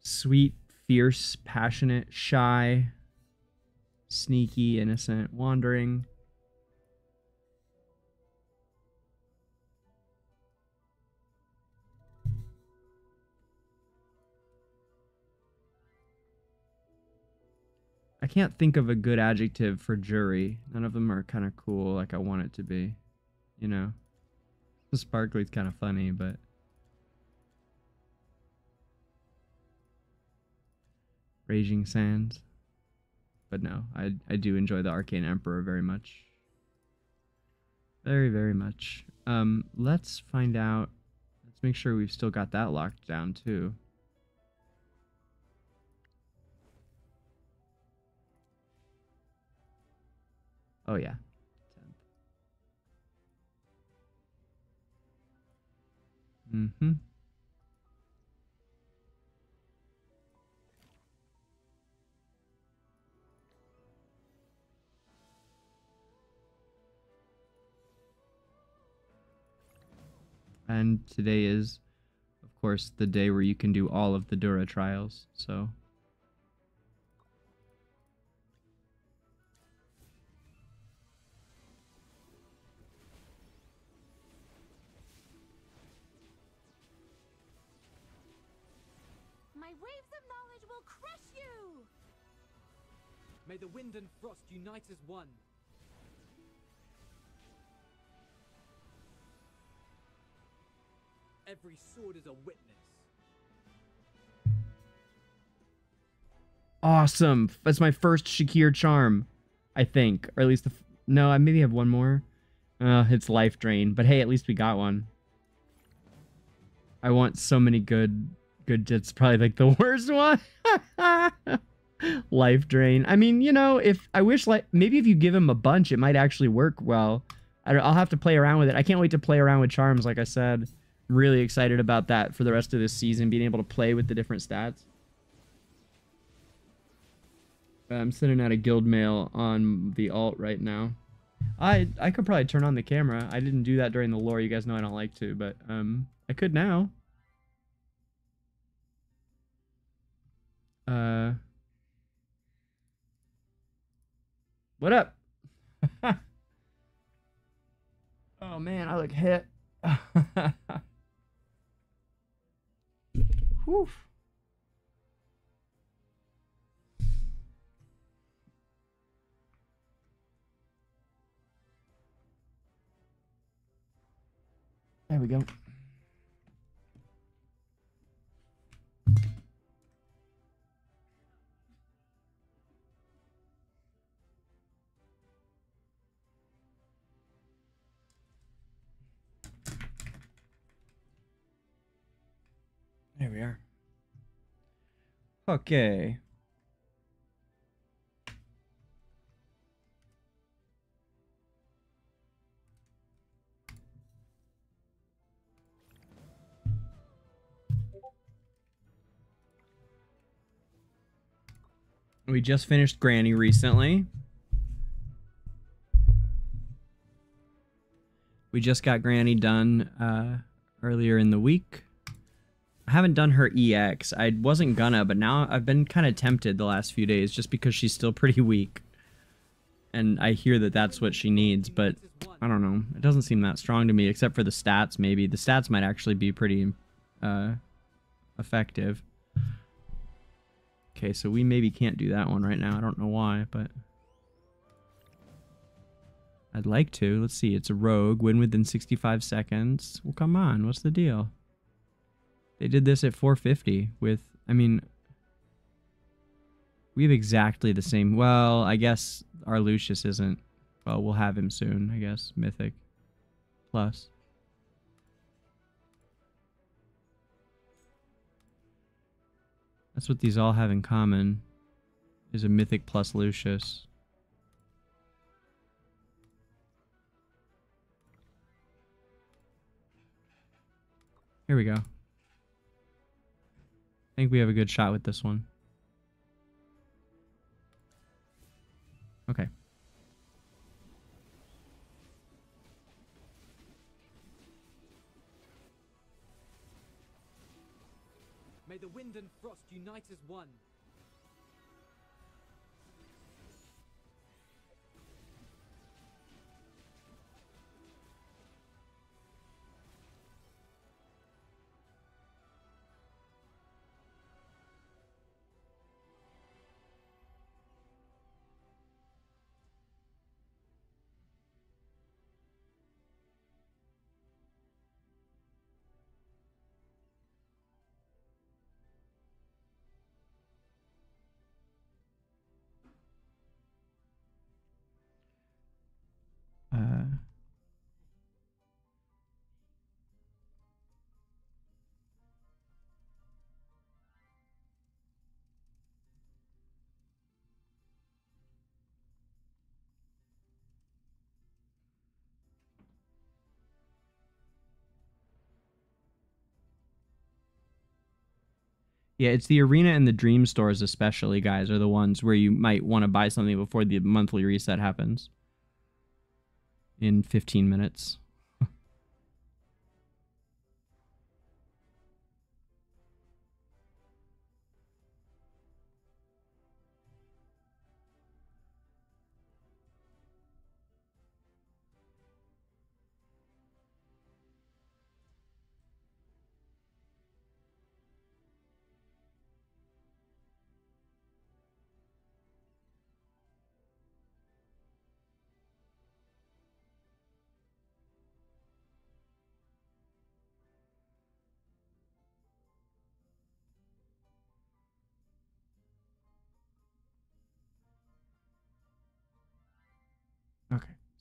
sweet, fierce, passionate, shy, sneaky, innocent, wandering. I can't think of a good adjective for jury. None of them are kind of cool like I want it to be. You know? Sparkly's kind of funny, but... Raging Sands. But no, I, I do enjoy the Arcane Emperor very much. Very, very much. Um, let's find out... Let's make sure we've still got that locked down, too. Oh yeah. Mm-hmm. And today is, of course, the day where you can do all of the Dura trials, so May the wind and frost unite as one. Every sword is a witness. Awesome. That's my first Shakir charm, I think. Or at least the... No, I maybe have one more. Uh, it's Life Drain. But hey, at least we got one. I want so many good... Good It's probably like the <laughs> worst one. <laughs> <laughs> Life Drain. I mean, you know, if... I wish, like... Maybe if you give him a bunch, it might actually work well. I, I'll have to play around with it. I can't wait to play around with charms, like I said. Really excited about that for the rest of this season, being able to play with the different stats. I'm sending out a guild mail on the alt right now. I I could probably turn on the camera. I didn't do that during the lore. You guys know I don't like to, but um I could now. Uh What up? <laughs> oh man, I look hit. <laughs> Whew. There we go. There we are. Okay. We just finished Granny recently. We just got Granny done uh, earlier in the week. I haven't done her EX. I wasn't gonna, but now I've been kind of tempted the last few days just because she's still pretty weak. And I hear that that's what she needs, but I don't know. It doesn't seem that strong to me, except for the stats, maybe. The stats might actually be pretty uh, effective. Okay, so we maybe can't do that one right now. I don't know why, but... I'd like to. Let's see. It's a rogue. Win within 65 seconds. Well, come on. What's the deal? They did this at 450 with... I mean... We have exactly the same... Well, I guess our Lucius isn't... Well, we'll have him soon, I guess. Mythic. Plus. That's what these all have in common. Is a Mythic plus Lucius. Here we go. I think we have a good shot with this one. Okay. May the wind and frost unite as one. Yeah, it's the arena and the dream stores especially, guys, are the ones where you might want to buy something before the monthly reset happens. In 15 minutes.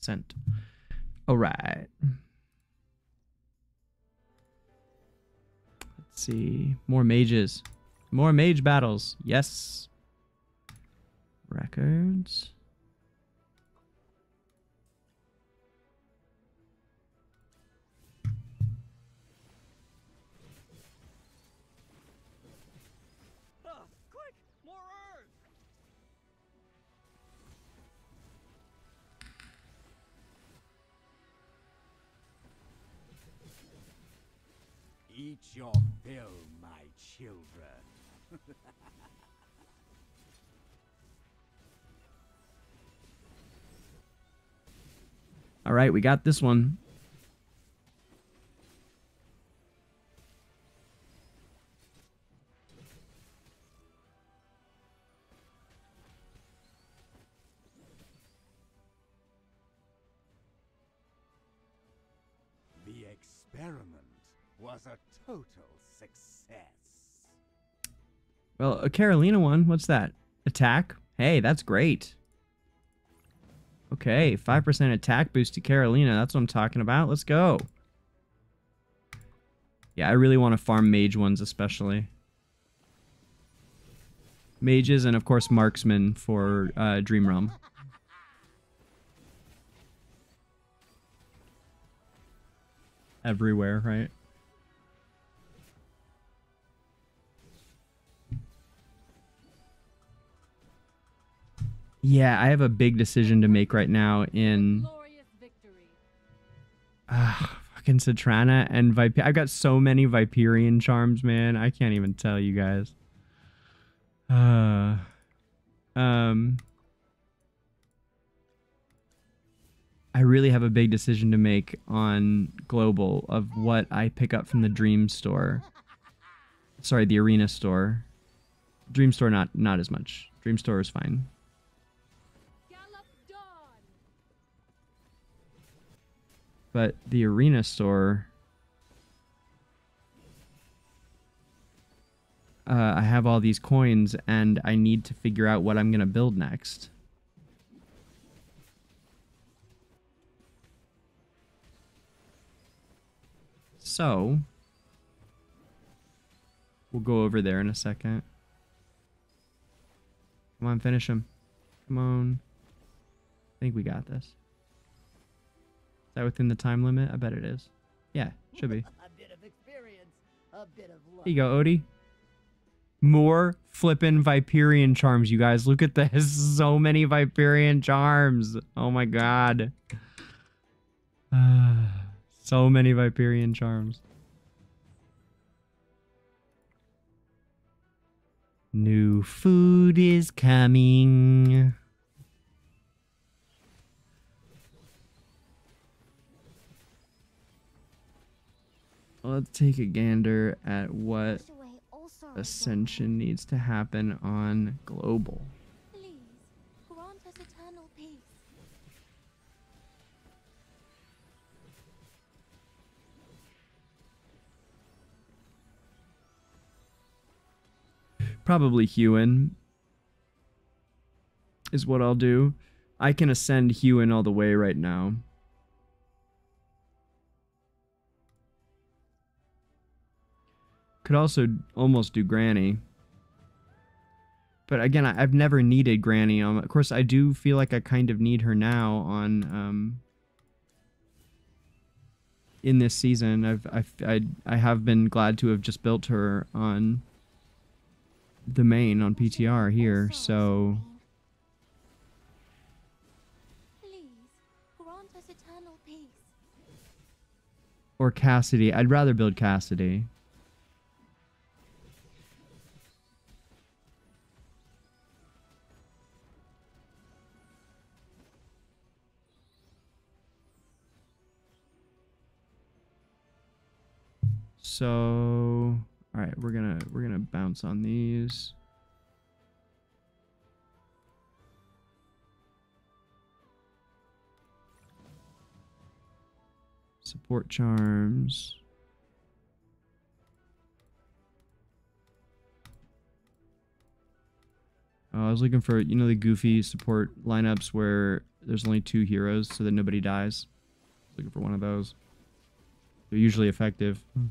Sent. All right. Let's see. More mages. More mage battles. Yes. Records. Eat your fill, my children. <laughs> All right, we got this one. the experiment was a total success. Well, a Carolina one. What's that? Attack? Hey, that's great. Okay, 5% attack boost to Carolina. That's what I'm talking about. Let's go. Yeah, I really want to farm mage ones especially. Mages and of course marksmen for uh, Dream Realm. Everywhere, right? Yeah, I have a big decision to make right now in Ah, fucking Citrana and Viper. I've got so many Viperian charms, man. I can't even tell you guys. Uh, um, I really have a big decision to make on global of what I pick up from the Dream store. Sorry, the Arena store. Dream store, not not as much. Dream store is fine. But the arena store, uh, I have all these coins and I need to figure out what I'm going to build next. So, we'll go over there in a second. Come on, finish him. Come on. I think we got this. Is that within the time limit? I bet it is. Yeah, should be. <laughs> a bit of experience, a bit of luck. Here you go, Odie. More flippin' Viperian charms, you guys. Look at this. <laughs> So many Viperian charms. Oh my god. <sighs> so many Viperian charms. New food is coming. Let's take a gander at what ascension needs to happen on global. Please, grant us. Probably Hewynn is what I'll do. I can ascend Hewynn all the way right now. Could also almost do Granny. But again, I, have never needed Granny. Um, of course, I do feel like I kind of need her now on um, in this season. I've, I've I I have been glad to have just built her on the main on PTR here. So or Cassadee. I'd rather build Cassadee. So, all right, we're gonna we're gonna bounce on these. Support charms. Oh, I was looking for, you know, the goofy support lineups where there's only two heroes so that nobody dies. Looking for one of those. They're usually effective. Hmm.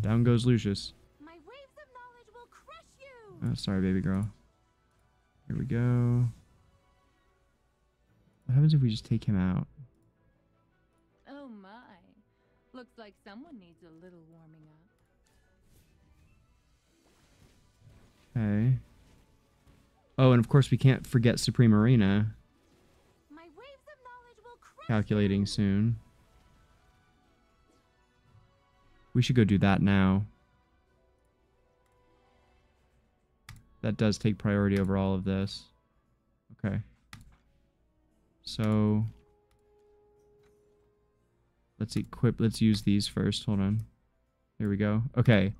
Down goes Lucius. My waves of knowledge will crush you. Oh, sorry, baby girl. Here we go. What happens if we just take him out? Oh my. Looks like someone needs a little warming up. Okay. Oh, and of course we can't forget Supreme Arena. My waves of knowledge will crush Calculating soon. We should go do that now. That does take priority over all of this. Okay. So let's equip let's use these first. Hold on. Here we go. Okay.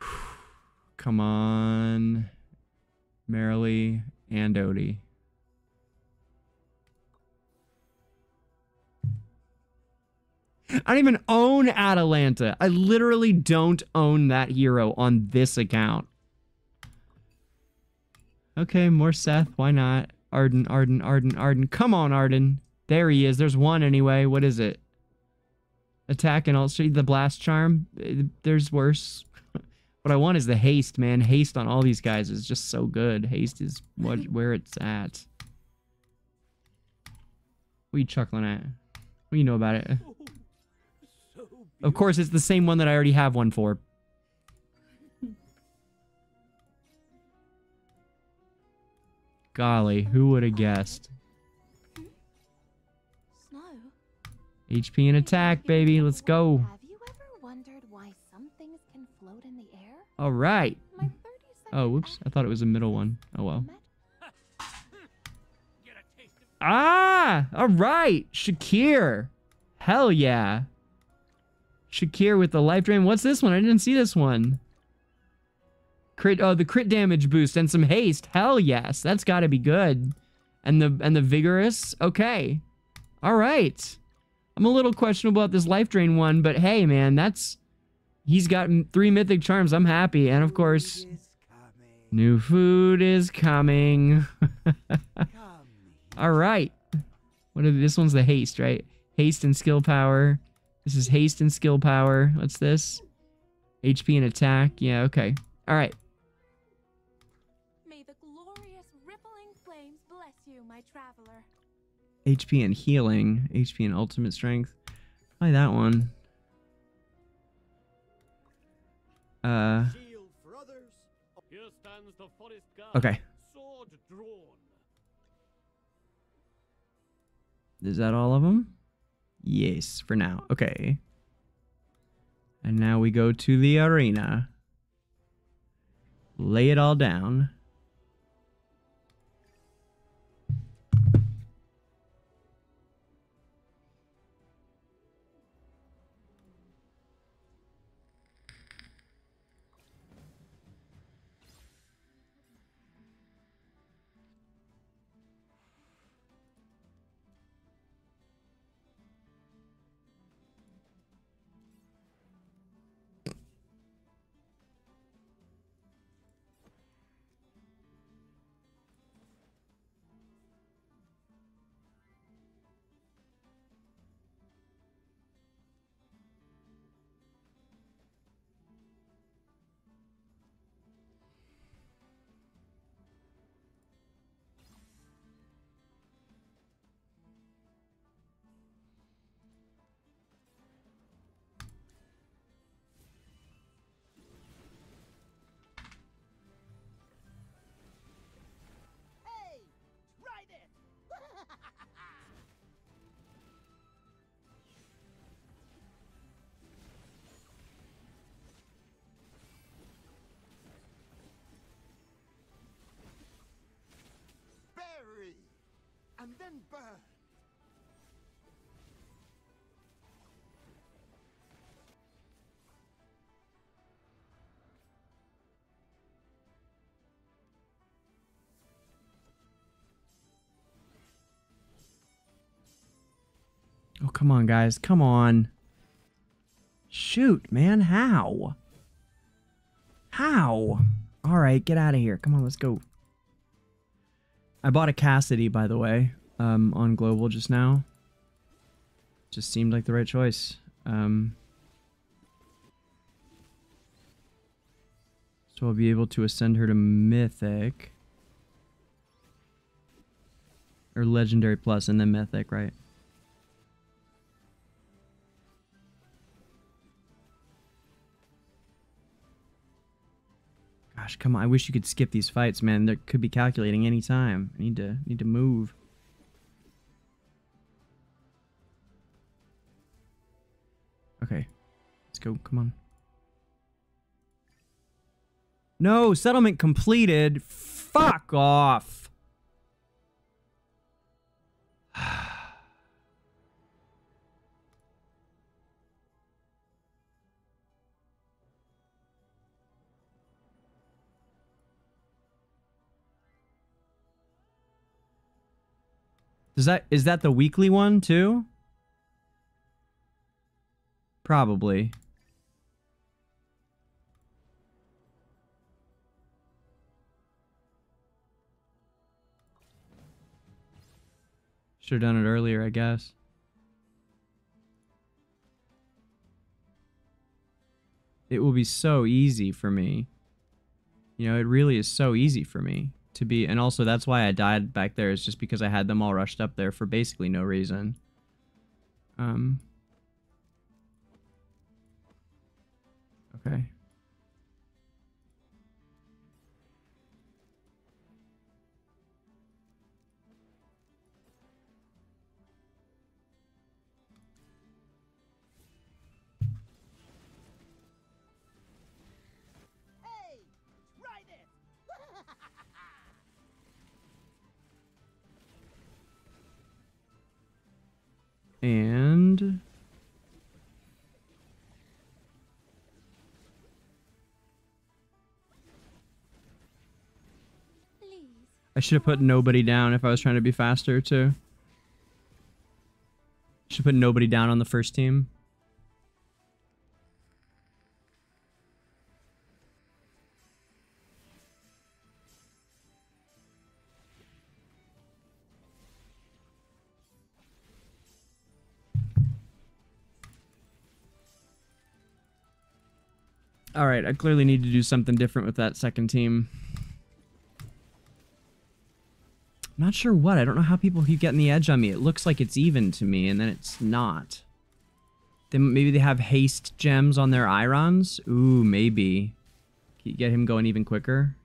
<sighs> Come on. Marilee and Odie. I don't even own Atalanta. I literally don't own that hero on this account. Okay, more Seth. Why not? Arden, Arden, Arden, Arden. Come on, Arden. There he is. There's one anyway. What is it? Attack and also the blast charm. There's worse. <laughs> what I want is the haste, man. Haste on all these guys is just so good. Haste is what where it's at. What are you chuckling at? What do you know about it? Of course, it's the same one that I already have one for. Golly, who would have guessed? Snow, HP and attack, baby. Let's go. have you ever wondered why some things can float in the air? All right. Oh, whoops. I thought it was a middle one. Oh, well. Ah! All right. Shakir. Hell yeah. Shakir with the life drain. What's this one? I didn't see this one. Crit oh the crit damage boost and some haste. Hell yes. That's gotta be good. And the and the vigorous. Okay. All right. I'm a little questionable about this life drain one, but hey man, that's he's got three mythic charms. I'm happy. And of course New food is coming. <laughs> All right. What are this one's the haste, right? Haste and skill power. This is haste and skill power. What's this? HP and attack. Yeah, okay. All right. May the glorious rippling flames bless you, my traveler. HP and healing. HP and ultimate strength. Probably that one. Uh, Here stands the forest guard, okay. sword drawn. Is that all of them? Yes, for now. Okay. And now we go to the arena. Lay it all down. And then burn! Oh, come on, guys. Come on. Shoot, man. How? How? All right, get out of here. Come on, let's go. I bought a Cassadee, by the way, um, on Global just now. Just seemed like the right choice. Um, so I'll be able to ascend her to Mythic. Or Legendary Plus and then Mythic, right? Gosh, come on. I wish you could skip these fights, man. They could be calculating any time. I need to need to move. Go. Come on. No, settlement completed. Fuck off. <sighs> Is that is that the weekly one too? Probably. Should have done it earlier, I guess. It will be so easy for me. You know, it really is so easy for me to be, and also that's why I died back there is just because I had them all rushed up there for basically no reason. Um. Okay. And I should have put nobody down if I was trying to be faster too. Should put nobody down on the first team. All right, I clearly need to do something different with that second team. I'm not sure what. I don't know how people keep getting the edge on me. It looks like it's even to me, and then it's not. Then maybe they have haste gems on their irons. Ooh, maybe. Get him going even quicker?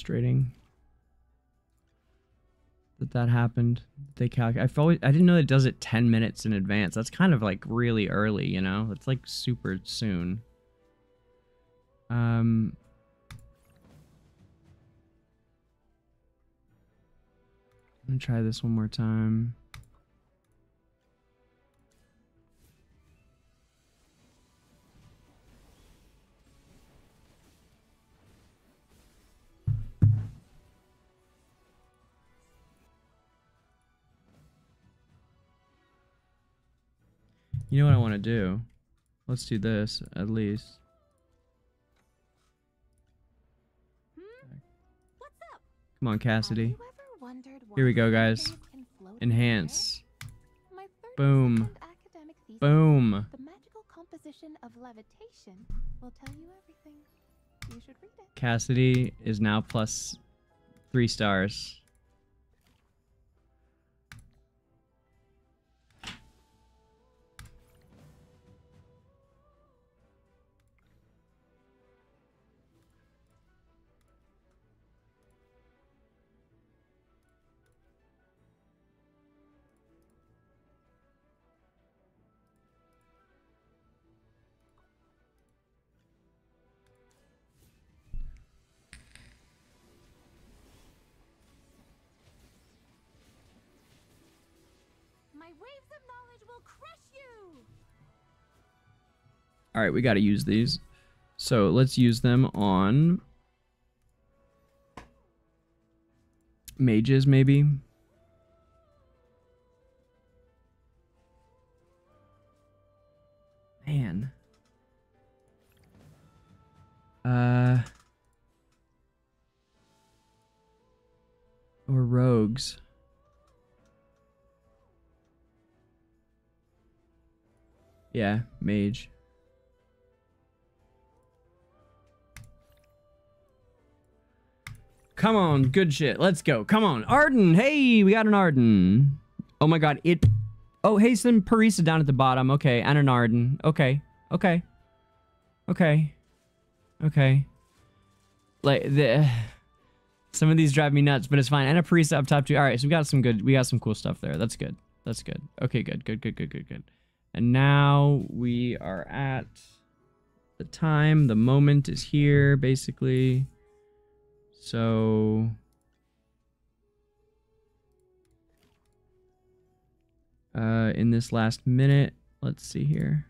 Frustrating that that happened. They calc. I've always I didn't know it does it ten minutes in advance. That's kind of like really early, you know. It's like super soon. Um. Let me try this one more time. You know what I want to do? Let's do this at least. Come on, Cassadee. Here we go, guys. Enhance. Boom. Boom. The magical composition of levitation will tell you everything. You should read it. Cassadee is now plus three stars. All right, we got to use these. So let's use them on mages, maybe. Man. Uh. Or rogues. Yeah, mage. Come on, good shit. Let's go. Come on. Arden. Hey, we got an Arden. Oh my god, it Oh, hey, some Parisa down at the bottom. Okay, and an Arden. Okay, okay, okay, okay. Like the some of these drive me nuts, but it's fine. And a Parisa up top too. All right, so we got some good, we got some cool stuff there. That's good. That's good. Okay, good, good, good, good, good, good. And now we are at the time. The moment is here, basically. So uh, in this last minute. Let's see here.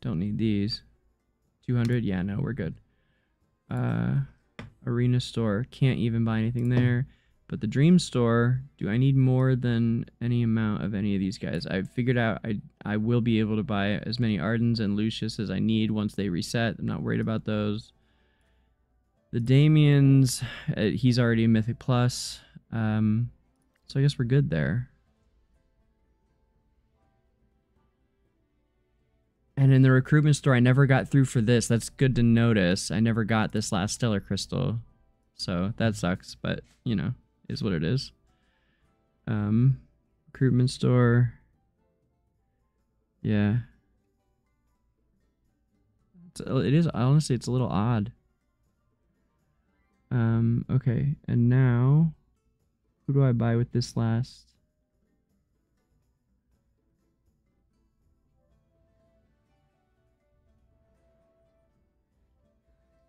Don't need these. 200? Yeah, no, we're good. Uh, arena store. Can't even buy anything there. But the dream store, do I need more than any amount of any of these guys? I've figured out I I will be able to buy as many Ardens and Lucius as I need once they reset. I'm not worried about those. The Damian's, uh, he's already a Mythic Plus. Um, so I guess we're good there. And in the recruitment store, I never got through for this. That's good to notice. I never got this last Stellar Crystal. So that sucks, but, you know, is what it is. Um, recruitment store. Yeah. It's, it is, honestly, it's a little odd. Um, okay, and now, who do I buy with this last?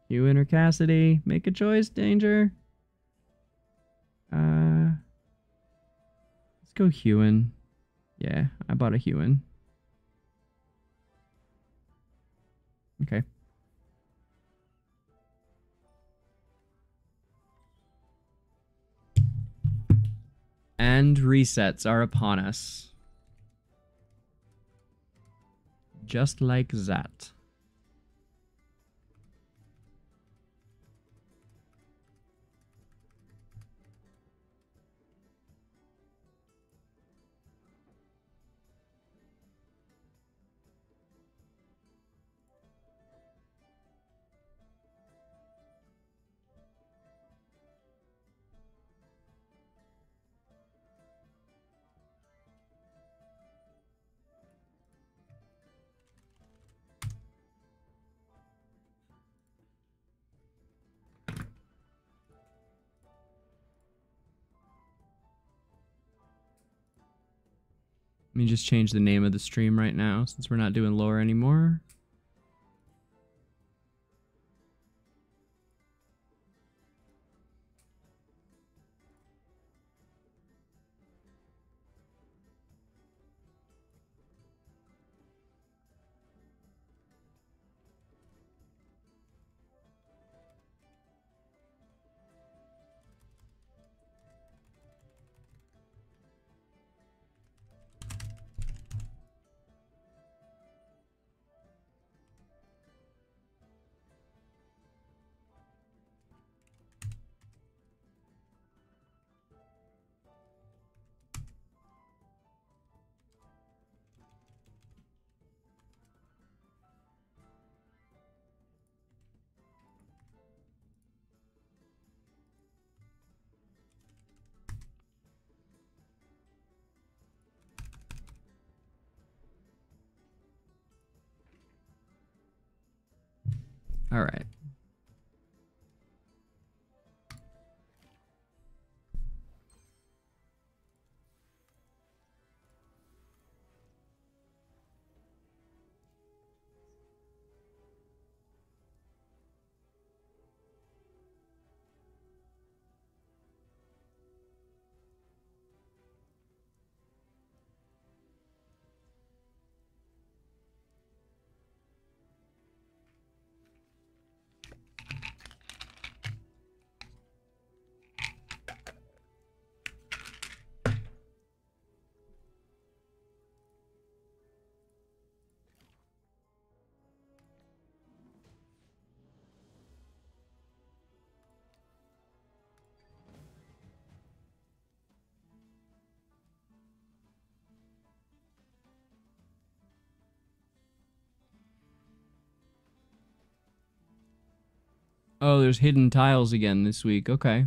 Hewynn or Cassadee? Make a choice, Danger. Uh, let's go Hewynn. Yeah, I bought a Hewynn. Okay. And resets are upon us. Just like that. Let me just change the name of the stream right now since we're not doing lore anymore. Oh, there's hidden tiles again this week. Okay.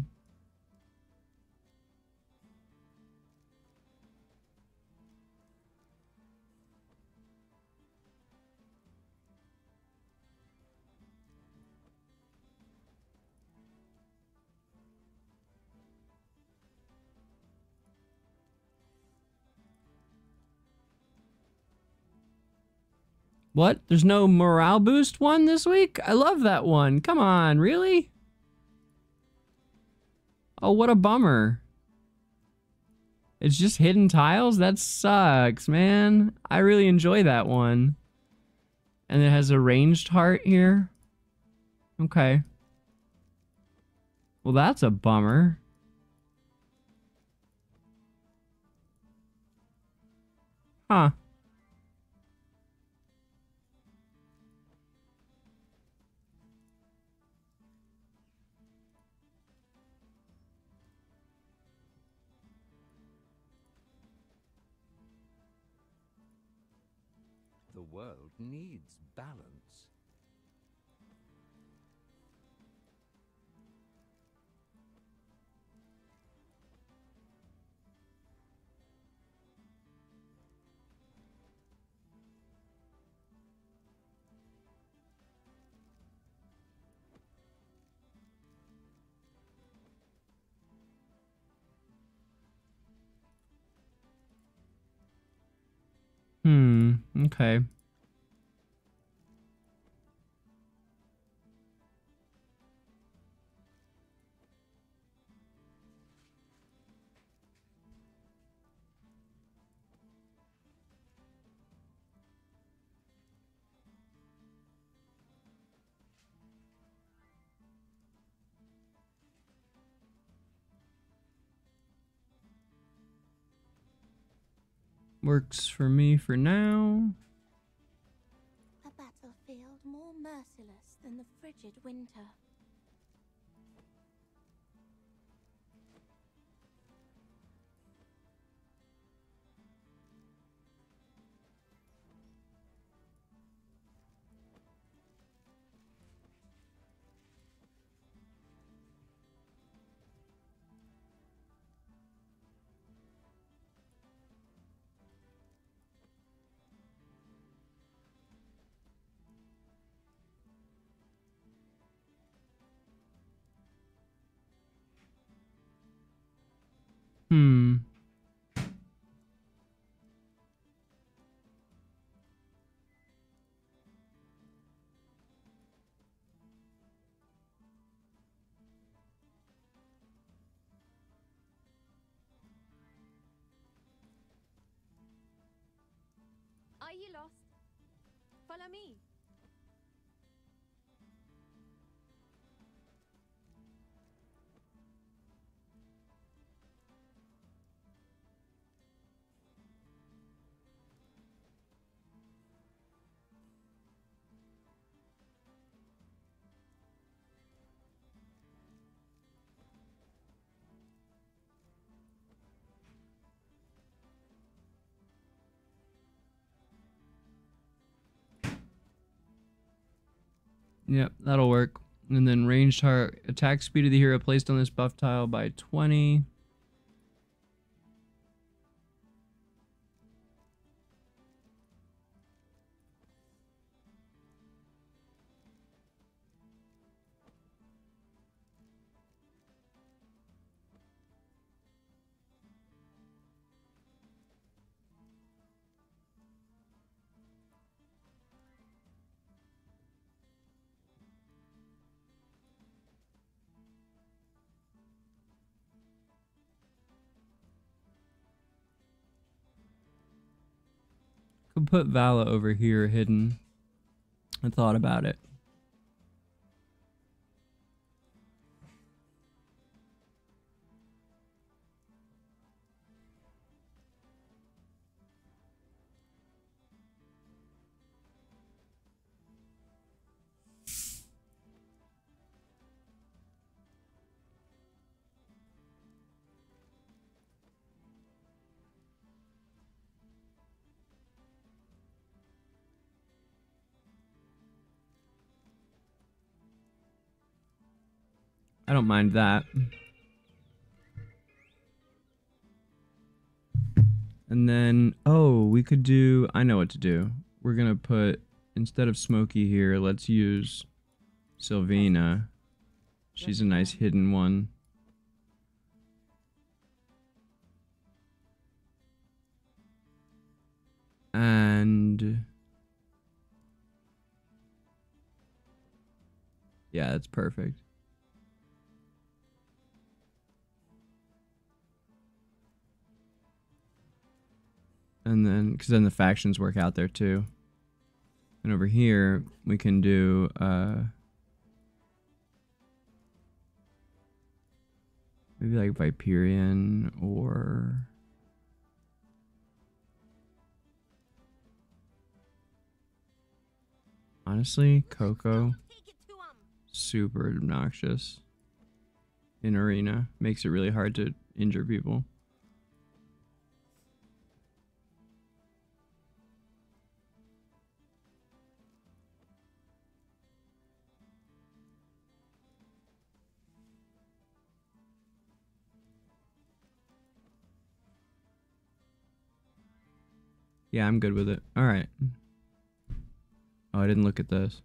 What? There's no morale boost one this week? I love that one. Come on, really? Oh, what a bummer. It's just hidden tiles? That sucks, man. I really enjoy that one. And it has a ranged heart here. Okay. Well, that's a bummer. Huh. Hmm, okay. Works for me for now. A battlefield more merciless than the frigid winter. Hmm. Are you lost? Follow me. Yep, that'll work. And then ranged heart attack speed of the hero placed on this buff tile by 20. Put Vala over here hidden. I thought about it. don't mind that. And then, oh, we could do, I know what to do. We're going to put, instead of Smokey here, let's use Sylvina. She's a nice hidden one. And... Yeah, that's perfect. And then, because then the factions work out there too. And over here, we can do, uh, maybe like Viperian or. Honestly, Koko, super obnoxious in arena. Makes it really hard to injure people. Yeah, I'm good with it. All right. Oh, I didn't look at this.